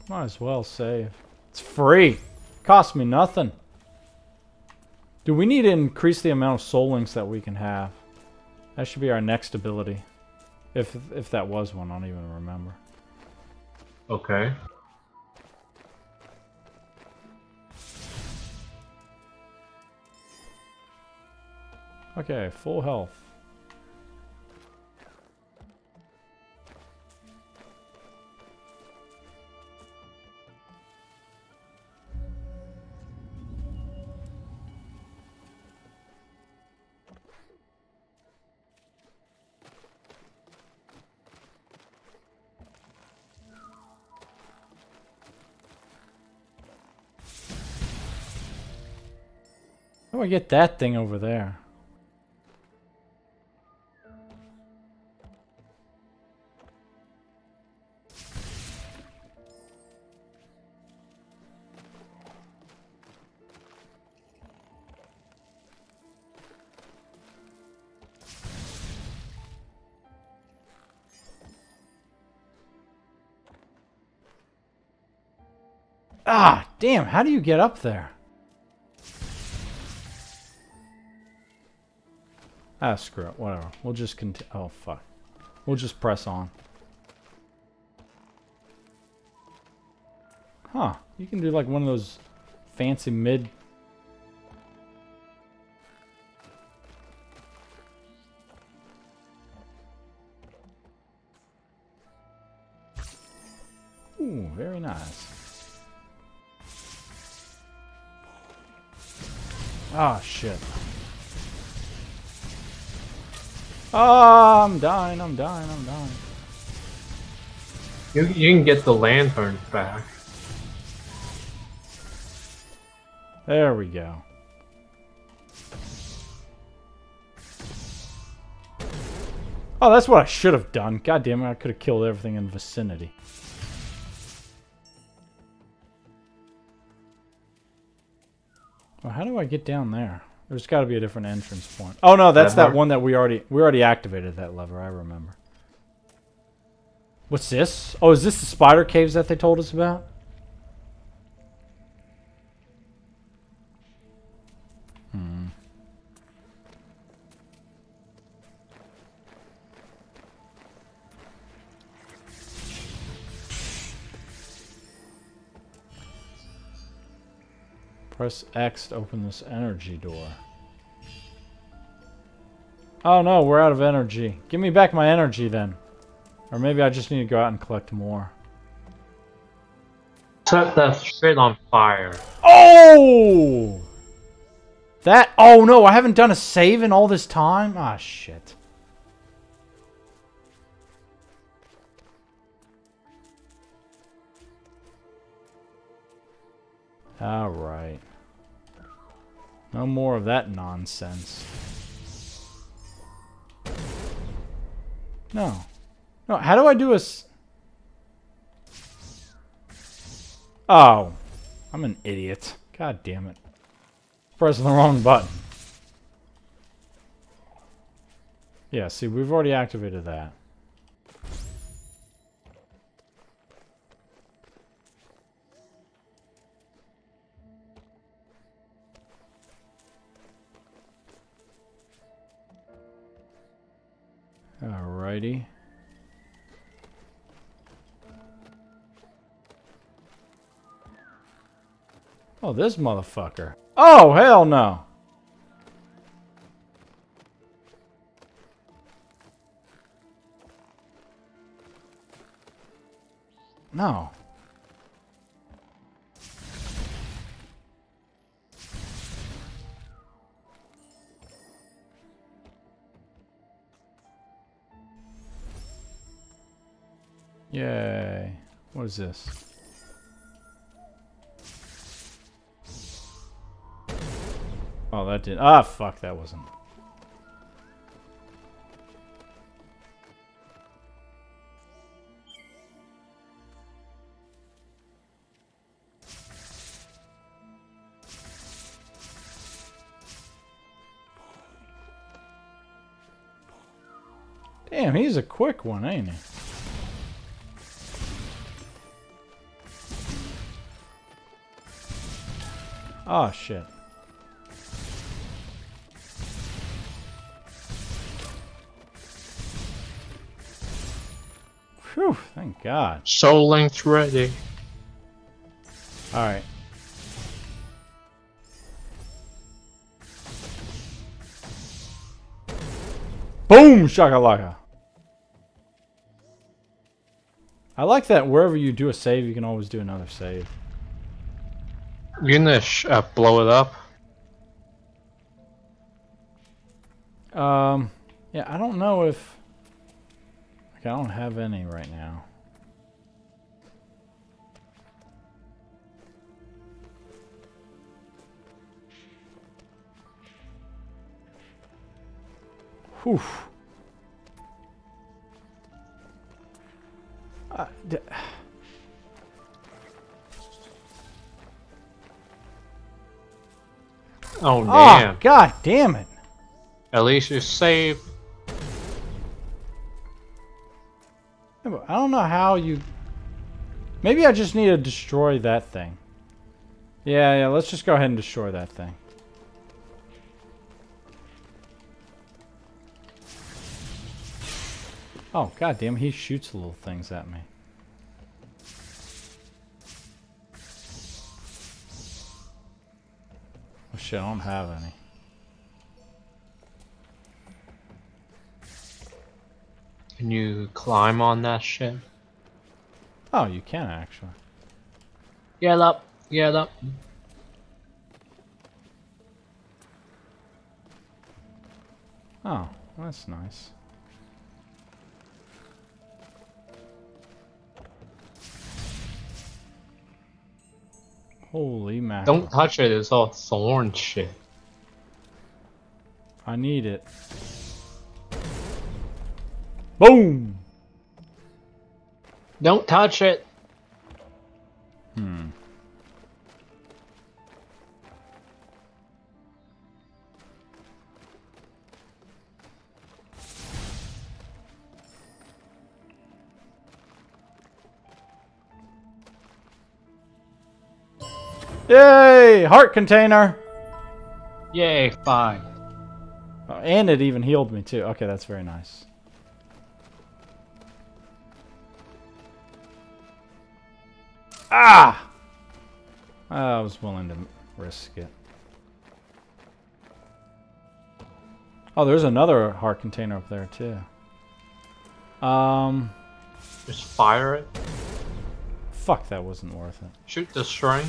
Might as well save. It's free. Cost me nothing. Do we need to increase the amount of soul links that we can have? That should be our next ability. If if that was one, I don't even remember. Okay. Okay, full health. How do I get that thing over there? Ah, damn, how do you get up there? Ah, screw it, whatever. We'll just continue. Oh, fuck. We'll just press on. Huh, you can do like one of those fancy mid... Ooh, very nice. Ah, shit. Oh, I'm dying, I'm dying, I'm dying. You, you can get the lantern back. There we go. Oh, that's what I should have done. God damn it, I could have killed everything in the vicinity. Well, how do I get down there? There's got to be a different entrance point. Oh no, that's that Lever? one that we already we already activated that lever. I remember. What's this? Oh, is this the spider caves that they told us about? Press X to open this energy door. Oh no, we're out of energy. Give me back my energy then. Or maybe I just need to go out and collect more. Set that shit on fire. Oh! That. Oh no, I haven't done a save in all this time? Ah, shit. Alright. No more of that nonsense. No. No, how do I do a... s- Oh. I'm an idiot. God damn it. Pressing the wrong button. Yeah, see, we've already activated that. Alrighty. Oh, this motherfucker. Oh, hell no. No. Yay. What is this? Oh, that did. Ah, fuck, that wasn't. Damn, he's a quick one, ain't he? Oh, shit. Whew, thank God. Soul Link ready. Alright. Boom! Shakalaka. I like that wherever you do a save, you can always do another save. You gonna uh, blow it up? Um, yeah, I don't know if... I don't have any right now. Whew. Uh, Oh oh, god damn it. At least you're safe. I don't know how you... Maybe I just need to destroy that thing. Yeah, yeah, let's just go ahead and destroy that thing. Oh, god damn, he shoots little things at me. Shit, I don't have any. Can you climb on that shit? Oh, you can actually. Get up! Get up! Oh, that's nice. Holy man. Don't touch it, it's all thorn shit. I need it. Boom! Don't touch it! Hmm. Yay! Heart container! Yay, fine. Oh, and it even healed me too. Okay, that's very nice. Ah! I was willing to risk it. Oh, there's another heart container up there too. Um, Just fire it. fuck, that wasn't worth it. Shoot the string.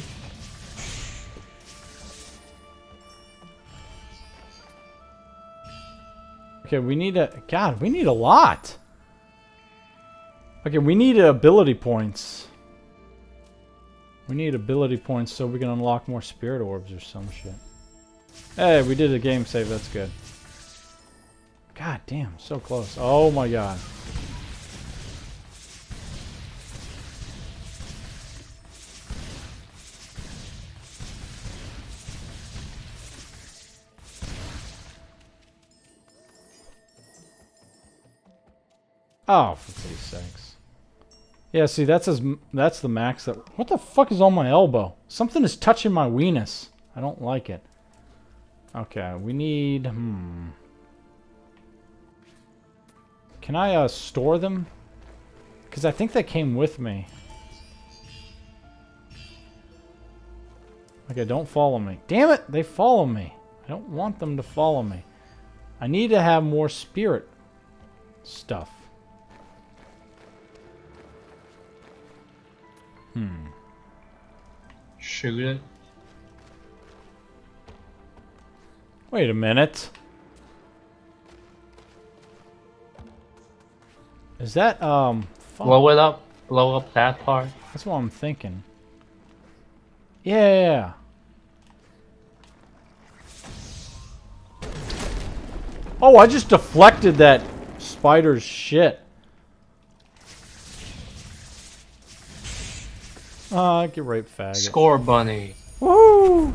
Okay, we need a God. We need a lot. Okay, we need ability points. We need ability points so we can unlock more spirit orbs or some shit. Hey, we did a game save. That's good. God damn, so close. Oh my god. Oh, for Pete's sakes. Yeah, see, that's as that's the max that. What the fuck is on my elbow? Something is touching my weenus. I don't like it. Okay, we need. Hmm. Can I uh, store them? Because I think they came with me. Okay, don't follow me. Damn it, they follow me. I don't want them to follow me. I need to have more spirit stuff. Hmm. Shoot it. Wait a minute. Is that, um... fuck. Blow it up. Blow up that part. That's what I'm thinking. Yeah. Oh, I just deflected that spider's shit. Ah, get raped, faggot. Score bunny. Woo!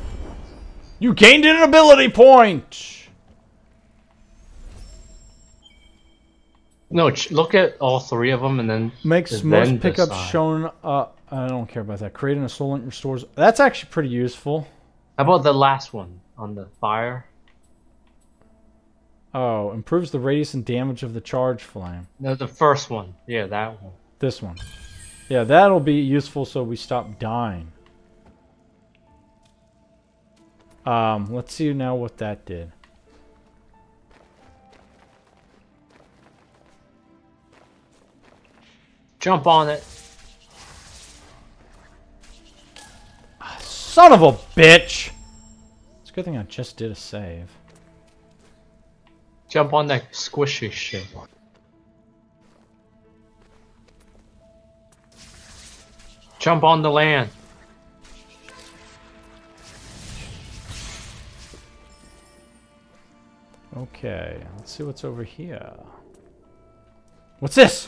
You gained an ability point! No, look at all three of them and then Makes then most pickups shown uh I don't care about that. Creating a soul link restores that's actually pretty useful. How about the last one on the fire? Oh, improves the radius and damage of the charge flame. No, the first one. Yeah, that one. This one. Yeah, that'll be useful so we stop dying. Um, let's see now what that did. Jump on it. Son of a bitch! It's a good thing I just did a save. Jump on that squishy shit. Jump on the land. Okay, let's see what's over here. What's this?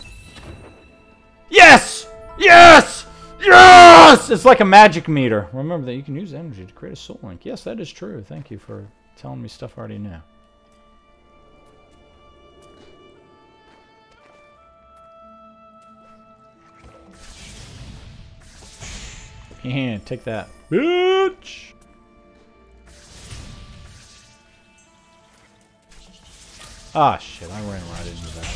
Yes! Yes! Yes! It's like a magic meter. Remember that you can use energy to create a soul link. Yes, that is true. Thank you for telling me stuff I already knew. Yeah, take that. Bitch! Ah, shit, I ran right into that.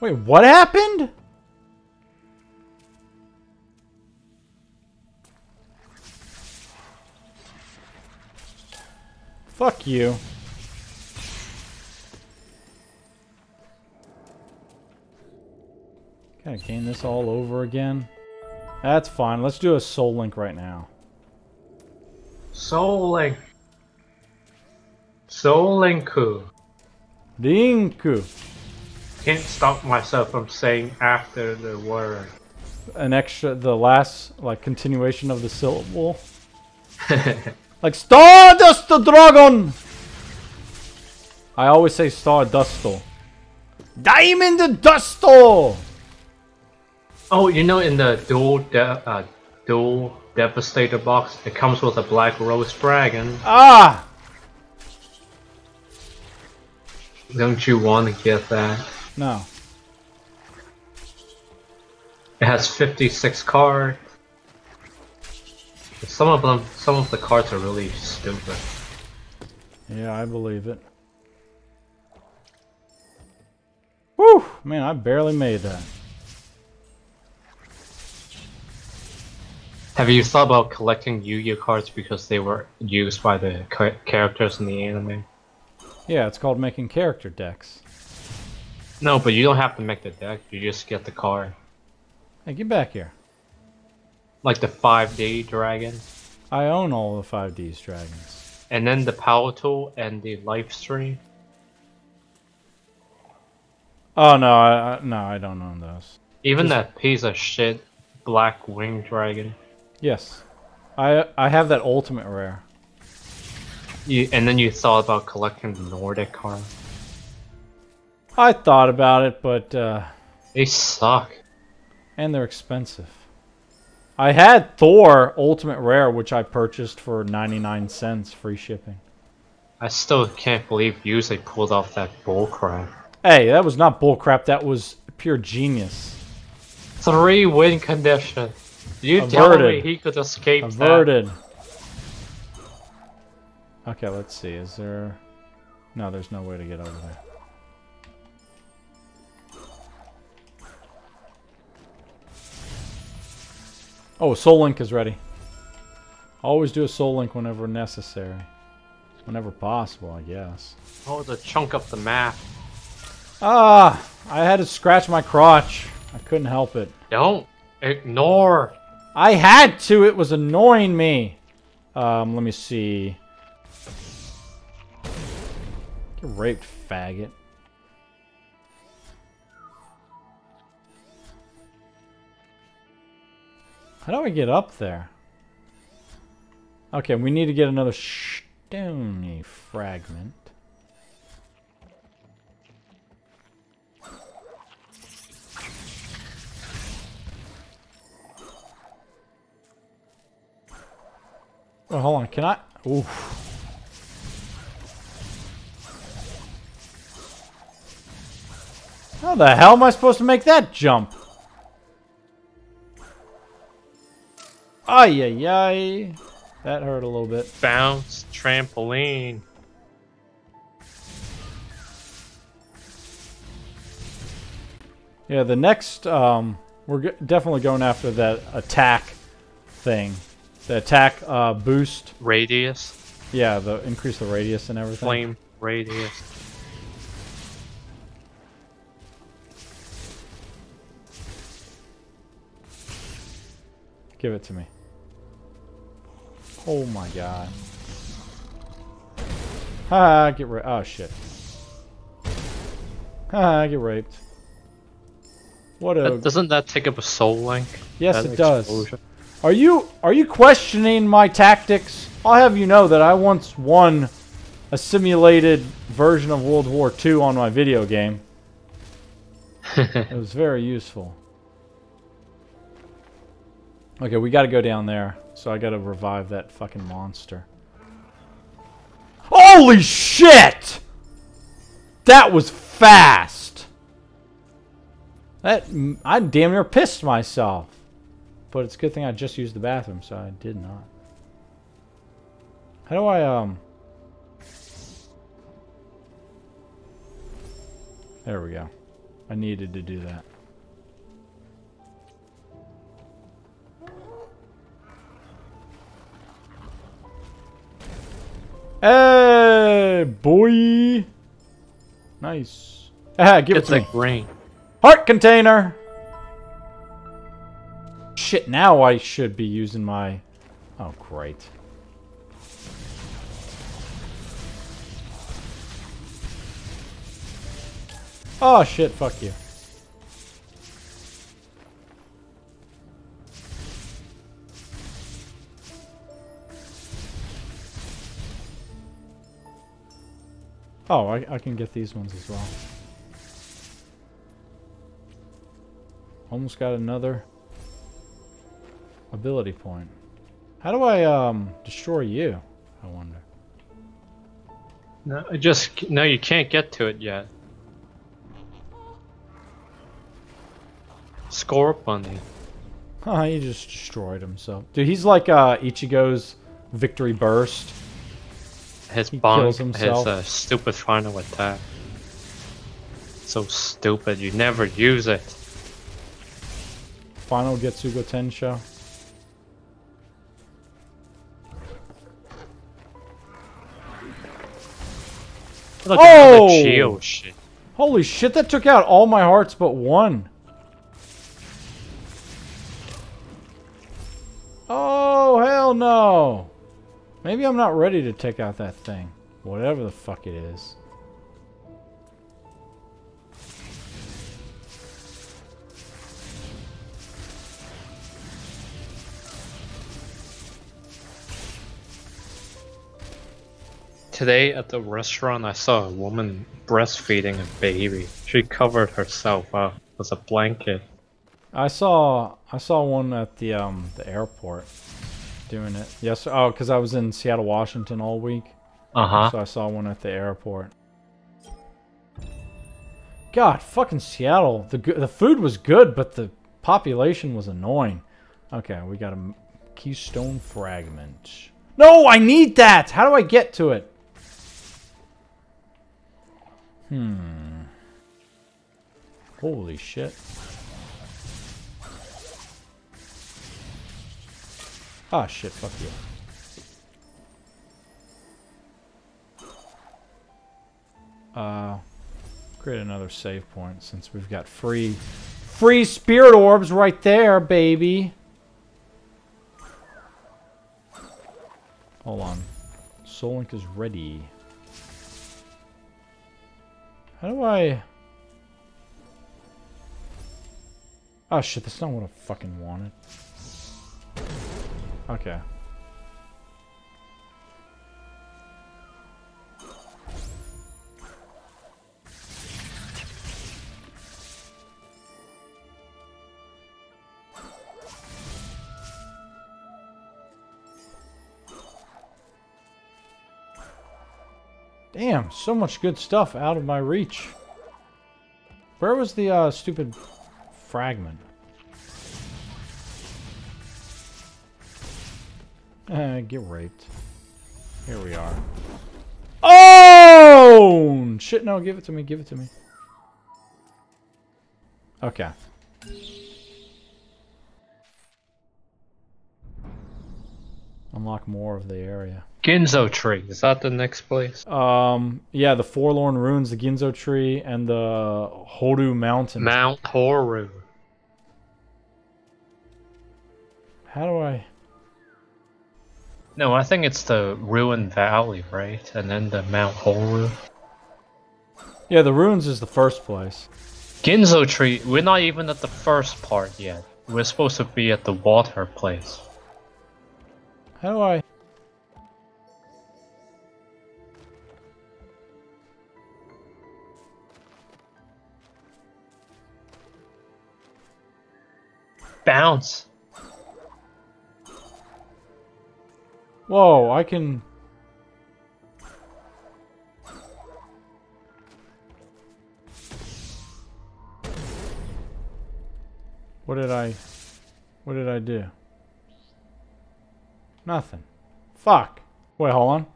Wait, what happened? Fuck you. Gotta gain this all over again. That's fine. Let's do a soul link right now. Soul Link. Soul Linku. Dinku. Can't stop myself from saying after the word. An extra, the last, like, continuation of the syllable. [laughs] Like Stardust the Dragon! I always say Stardusto. Diamond Dusto! Oh, you know, in the dual de- uh, Duel Devastator box, it comes with a Black Rose Dragon. Ah! Don't you want to get that? No. It has 56 cards. Some of them, some of the cards are really stupid. Yeah, I believe it. Whew! Man, I barely made that. Have you thought about collecting Yu-Gi-Oh cards because they were used by the characters in the anime? Yeah, it's called making character decks. No, but you don't have to make the deck. You just get the card, Hey, get back here. like the 5D dragon, I own all the 5Ds dragons. and then the power tool and the life stream. Oh, no, I, I, no, I don't own those. Even that piece of shit black wing dragon. Yes. I I have that ultimate rare. You, and then you thought about collecting the Nordic card. I thought about it, but, uh, They suck. and they're expensive. I had Thor Ultimate Rare, which I purchased for 99 cents free shipping. I still can't believe you Yusei pulled off that bullcrap. Hey, that was not bullcrap. That was pure genius. Three win condition. You tell me he could escape that. Averted. Okay, let's see. Is there... No, there's no way to get over there. Oh, Soul Link is ready. Always do a Soul Link whenever necessary. Whenever possible, I guess. Oh, the chunk of the map. Ah! I had to scratch my crotch. I couldn't help it. Don't ignore. I had to! It was annoying me! Um, let me see. Get raped, faggot. How do I get up there? Okay, we need to get another stony fragment. Oh, hold on. Can I? Oof. How the hell am I supposed to make that jump? Ay, ay, ay. That hurt a little bit. Bounce trampoline. Yeah, the next, um, we're g- definitely going after that attack thing. The attack uh, boost. Radius. Yeah, the increase the radius and everything. Flame radius. Give it to me. Oh my god. Ah, get raped. Oh shit. Ah, get raped. What a. Doesn't that take up a soul link? yes, That it does. explosion? Are you are you questioning my tactics? I'll have you know that I once won a simulated version of World War II on my video game. [laughs] It was very useful. Okay, we got to go down there. So I got to revive that fucking monster. Holy shit! That was fast. That I damn near pissed myself. But it's a good thing I just used the bathroom, so I did not. How do I, um... There we go. I needed to do that. Hey, boy! Nice. Ah, [laughs] give It's it to a me. green. Heart container! Shit, now I should be using my... Oh, great. Oh, shit, fuck you. Oh, I, I can get these ones as well. Almost got another ability point. How do I um destroy you? I wonder. No, I just no, you can't get to it yet. Score up bunny. Huh, he just destroyed himself. Dude, he's like uh Ichigo's victory burst. His He bonk, kills his uh, stupid final attack. So stupid, you never use it. Final Getsuga Tensho. Look at Oh! all the Geo shit. Holy shit, that took out all my hearts but one. Oh, hell no. Maybe I'm not ready to take out that thing. Whatever the fuck it is. Today at the restaurant, I saw a woman breastfeeding a baby. She covered herself up with a blanket. I saw I saw one at the um the airport doing it. Yes, oh, because I was in Seattle, Washington all week, Uh huh. so I saw one at the airport. God, fucking Seattle. The the food was good, but the population was annoying. Okay, we got a keystone fragment. No, I need that. How do I get to it? Hmm. Holy shit. Ah, shit, fuck you. Uh, create another save point since we've got free, free spirit orbs right there, baby. Hold on. Soul Link is ready. How do I... Oh shit, that's not what I fucking wanted. Okay. Damn, so much good stuff out of my reach. Where was the uh, stupid fragment? Uh, get raped. Here we are. Oh! Shit, no, give it to me, give it to me. Okay. Unlock more of the area. Ginso tree. Is that the next place? Um, yeah, the Forlorn Ruins, the Ginso Tree, and the Horu Mountain. Mount Horu. How do I... No, I think it's the Ruined Valley, right? And then the Mount Horu. Yeah, the ruins is the first place. Ginso tree. We're not even at the first part yet. We're supposed to be at the water place. How do I... Bounce. Whoa, I can... What did I... What did I do? Nothing. Fuck. Wait, hold on.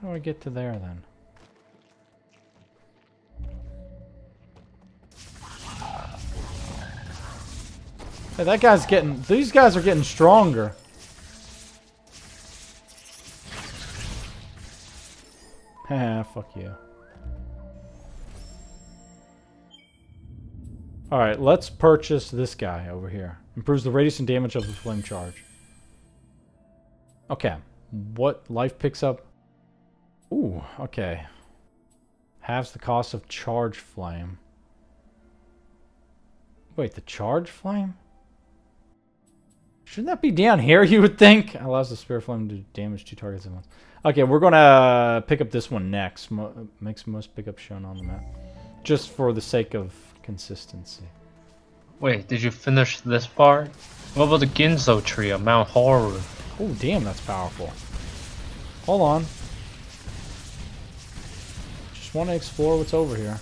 How do I get to there then? Hey, that guy's getting... These guys are getting stronger. [laughs] Haha, fuck you. Alright, let's purchase this guy over here. Improves the radius and damage of the flame charge. Okay. What life picks up? Ooh, okay. Halves the cost of charge flame. Wait, the charge flame? Shouldn't that be down here, [laughs] you would think? Allows the spirit flame to damage two targets at once. Okay, we're going to pick up this one next. Mo makes most pickups shown on the map. Just for the sake of consistency. Wait, did you finish this part? What about the Ginso tree of Mount Horu? Oh, damn, that's powerful. Hold on. Just want to explore what's over here.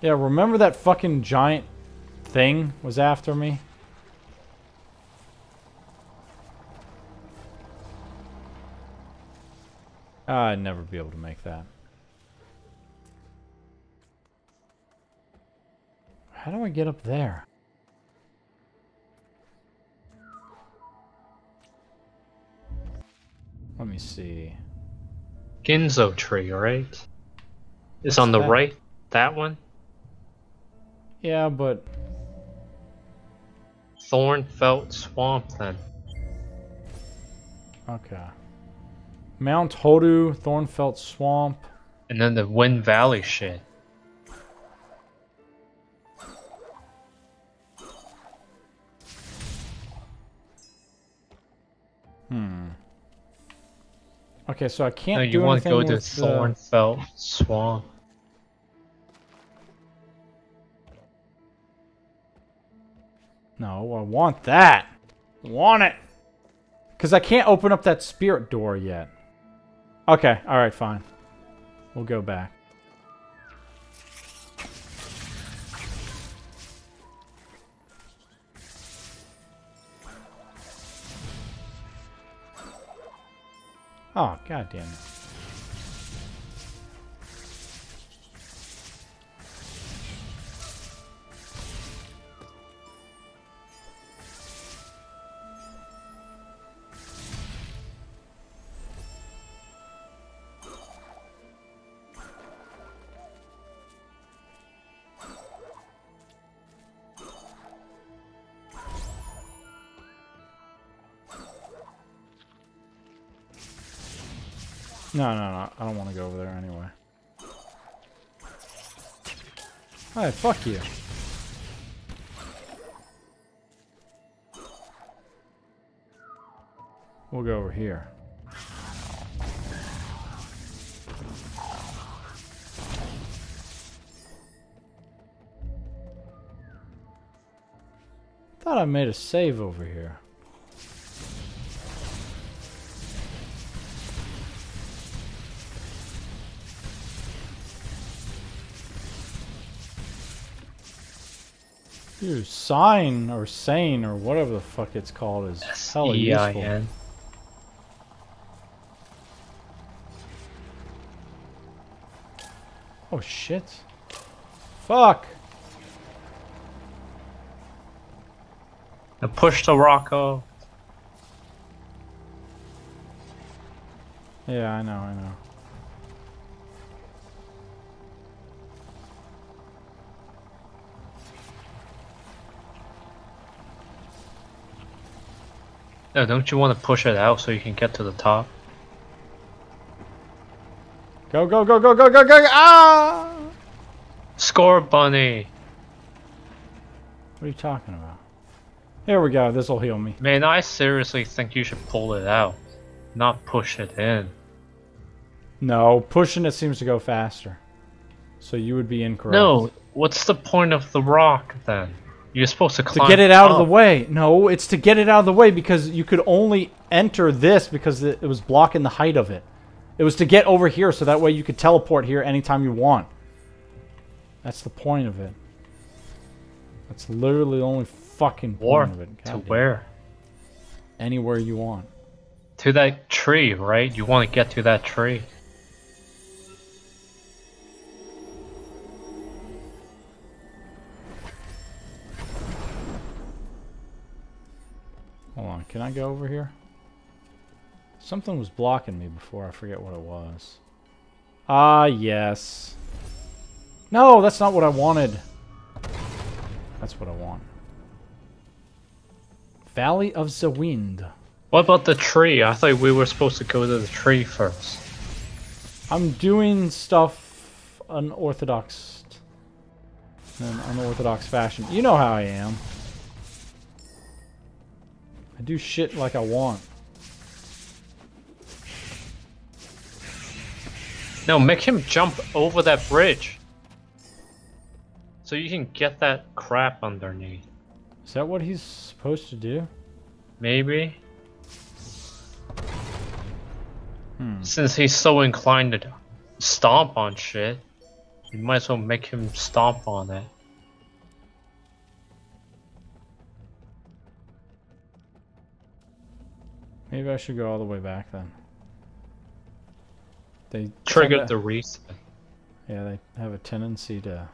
Yeah, remember that fucking giant thing was after me? I'd never be able to make that. How do I get up there? Let me see. Ginso tree, right? It's on the that? right. That one? Yeah, but Thornfelt Swamp then. okay. Mount Horu, Thornfelt Swamp. And then the Wind Valley shit. Hmm. Okay, so I can't No, do you want to go to Thornfelt Swamp. No, I want that. Want it. Because I can't open up that spirit door yet. Okay, alright, fine. We'll go back. Oh, god damn it. No, no, no. I don't want to go over there anyway. Hey, fuck you. We'll go over here. Thought I made a save over here. Your sign or sane or whatever the fuck it's called is hella useful. S-E-I-N. Oh shit. Fuck. Now push the Rocco. Yeah, I know, I know. No, don't you want to push it out so you can get to the top? Go, go, go, go, go, go, go, go. Ah! Score, bunny! What are you talking about? Here we go. This will heal me. Man, I seriously think you should pull it out, not push it in. No, pushing it seems to go faster. So you would be incorrect. No, what's the point of the rock then? You're supposed to To get it out of the way. No, it's to get it out of the way because you could only enter this because it was blocking the height of it. It was to get over here so that way you could teleport here anytime you want. That's the point of it. That's literally the only fucking Or point of it. to damn. where? Anywhere you want. To that tree, right? You want to get to that tree. Hold on, can I go over here? Something was blocking me before, I forget what it was. Ah, yes. No, that's not what I wanted. That's what I want. Valley of the Wind. What about the tree? I thought we were supposed to go to the tree first. I'm doing stuff unorthodox. In an unorthodox fashion. You know how I am. I do shit like I want. No, make him jump over that bridge. So you can get that crap underneath. Is that what he's supposed to do? Maybe? Hmm. Since he's so inclined to stomp on shit, you might as well make him stomp on it. Maybe I should go all the way back then. They Triggered to- the reset. Yeah, they have a tendency to.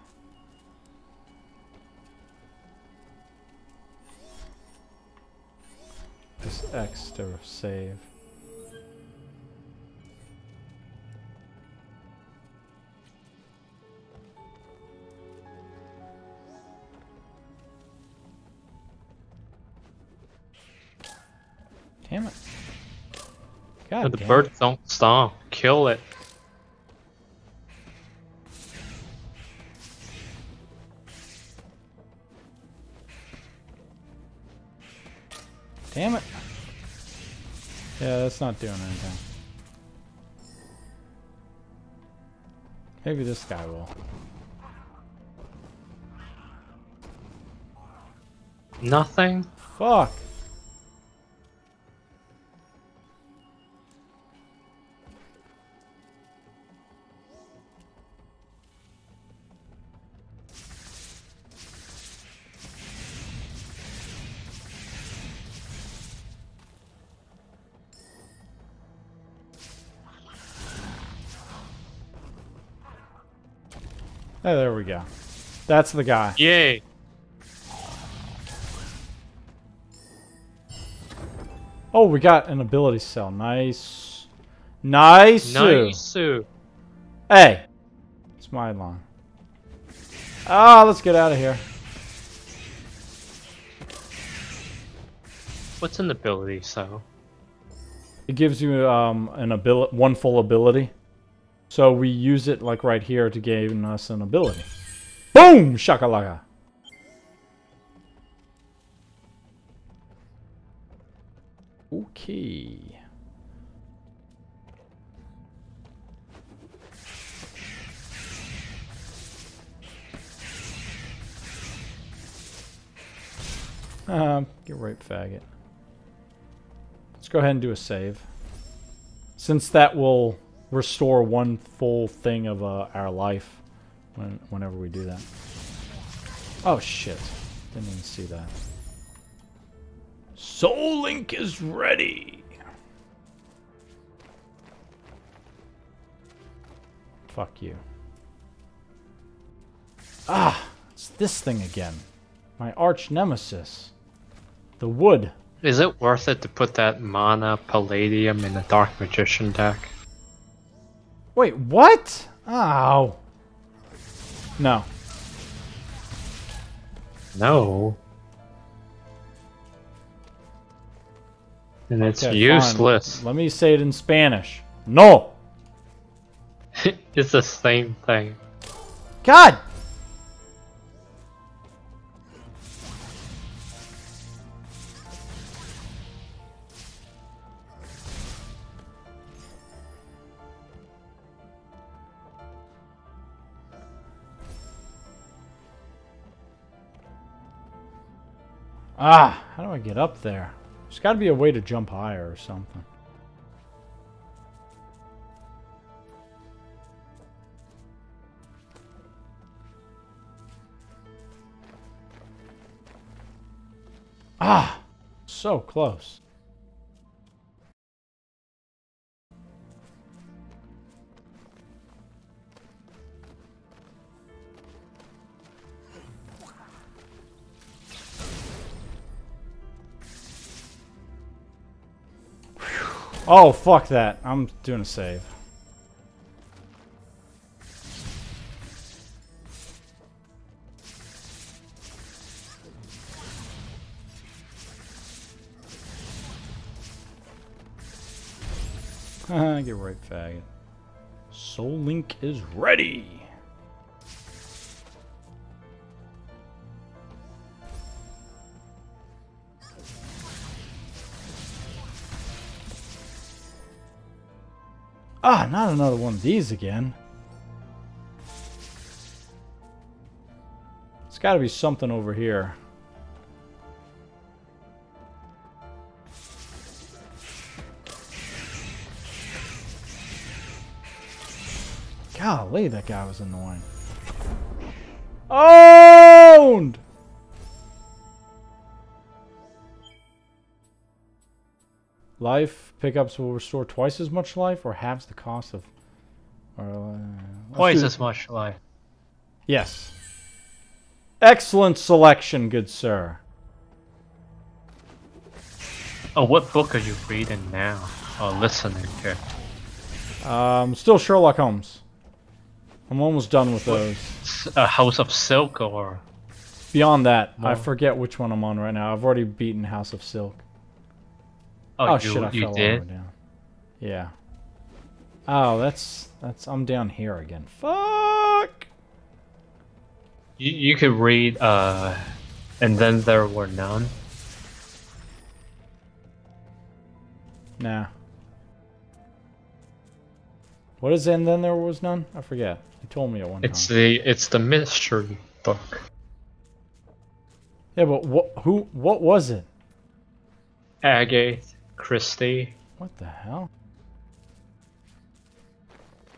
This X to save. Damn it. God the damn it. birds don't stomp. Kill it. Damn it. Yeah, that's not doing anything. Maybe this guy will. Nothing? Fuck. Hey, there we go. That's the guy. Yay! Oh, we got an ability cell. Nice. Nice. Nice. Hey. It's my line. Ah, let's get out of here. What's an ability cell? It gives you um, an ability, one full ability. So we use it like right here to gain us an ability. Boom! Shakalaka. Okay. Um, get right, faggot. Let's go ahead and do a save. Since that will restore one full thing of uh, our life when, whenever we do that. Oh shit. Didn't even see that. Soul Link is ready! Fuck you. Ah! It's this thing again. My arch nemesis. The wood. Is it worth it to put that mana palladium in the Dark Magician deck? Wait, what? Oh. No. No. And it's Okay, fine. useless. Let me say it in Spanish. No! [laughs] it's the same thing. God! Ah, how do I get up there? There's got to be a way to jump higher or something. Ah, so close. Oh, fuck that. I'm doing a save. [laughs] Get right, faggot. Soul Link is ready! Not another one of these again. It's got to be something over here. Golly, that guy was annoying. Owned! Life pickups will restore twice as much life or halves the cost of. Or, uh, Twice as much life. Yes. Excellent selection, good sir. Oh, what book are you reading now? Or listening to? Um, still Sherlock Holmes. I'm almost done with those. A House of Silk or Beyond that, I forget which one I'm on right now. I've already beaten House of Silk. Oh, Oh, you, shit, I you fell did? down. Yeah. Oh, that's that's I'm down here again. Fuck. You you could read uh, and then there were none. Nah. What is it? And then there was none. I forget. You told me at one It's time. the it's the mystery book. Yeah, but what? Who? What was it? Agatha Christie, What the hell?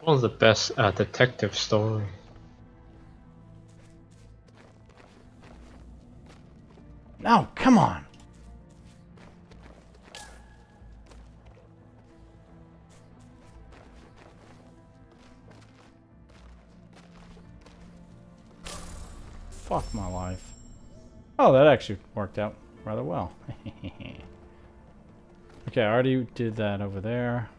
one of the best uh, detective story. No, come on. Fuck my life. Oh, that actually worked out rather well. [laughs] okay, I already did that over there.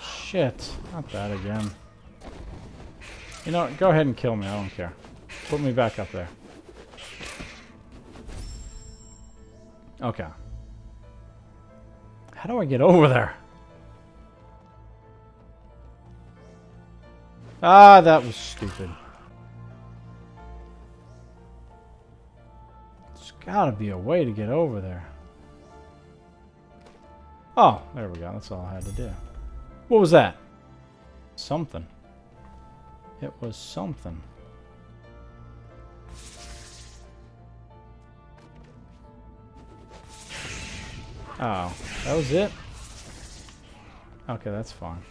Shit, not that again. You know, go ahead and kill me, I don't care. Put me back up there. Okay. How do I get over there? Ah, that was stupid. There's gotta be a way to get over there. Oh, there we go. That's all I had to do. What was that? Something. It was something. Oh, that was it? Okay, that's fine.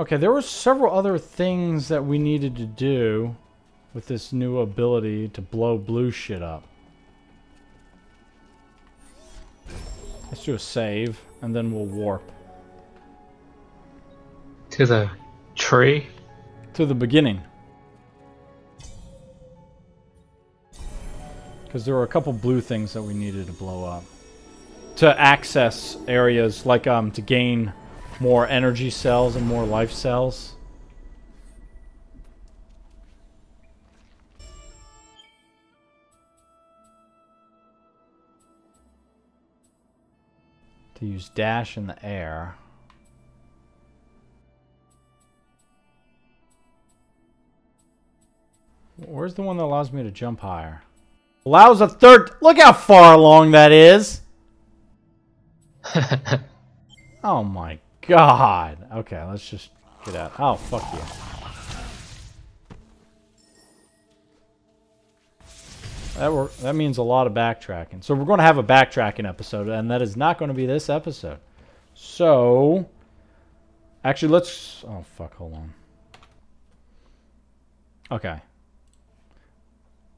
Okay, there were several other things that we needed to do with this new ability to blow blue shit up. Let's do a save, and then we'll warp. To the tree? To the beginning. Because there were a couple blue things that we needed to blow up. To access areas, like um, to gain more energy cells and more life cells. To use dash in the air. Where's the one that allows me to jump higher? Allows a third... Look how far along that is! [laughs] oh my god. Okay, let's just get out. Oh, fuck you. That, were, that means a lot of backtracking. So we're going to have a backtracking episode, and that is not going to be this episode. So, actually, let's... Oh, fuck, hold on. Okay.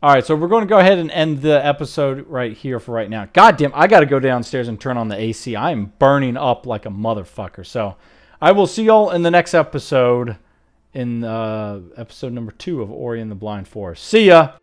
Alright, so we're going to go ahead and end the episode right here for right now. God damn, I got to go downstairs and turn on the AC. I am burning up like a motherfucker. So, I will see y'all in the next episode, in uh, episode number two of Ori and the Blind Forest. See ya!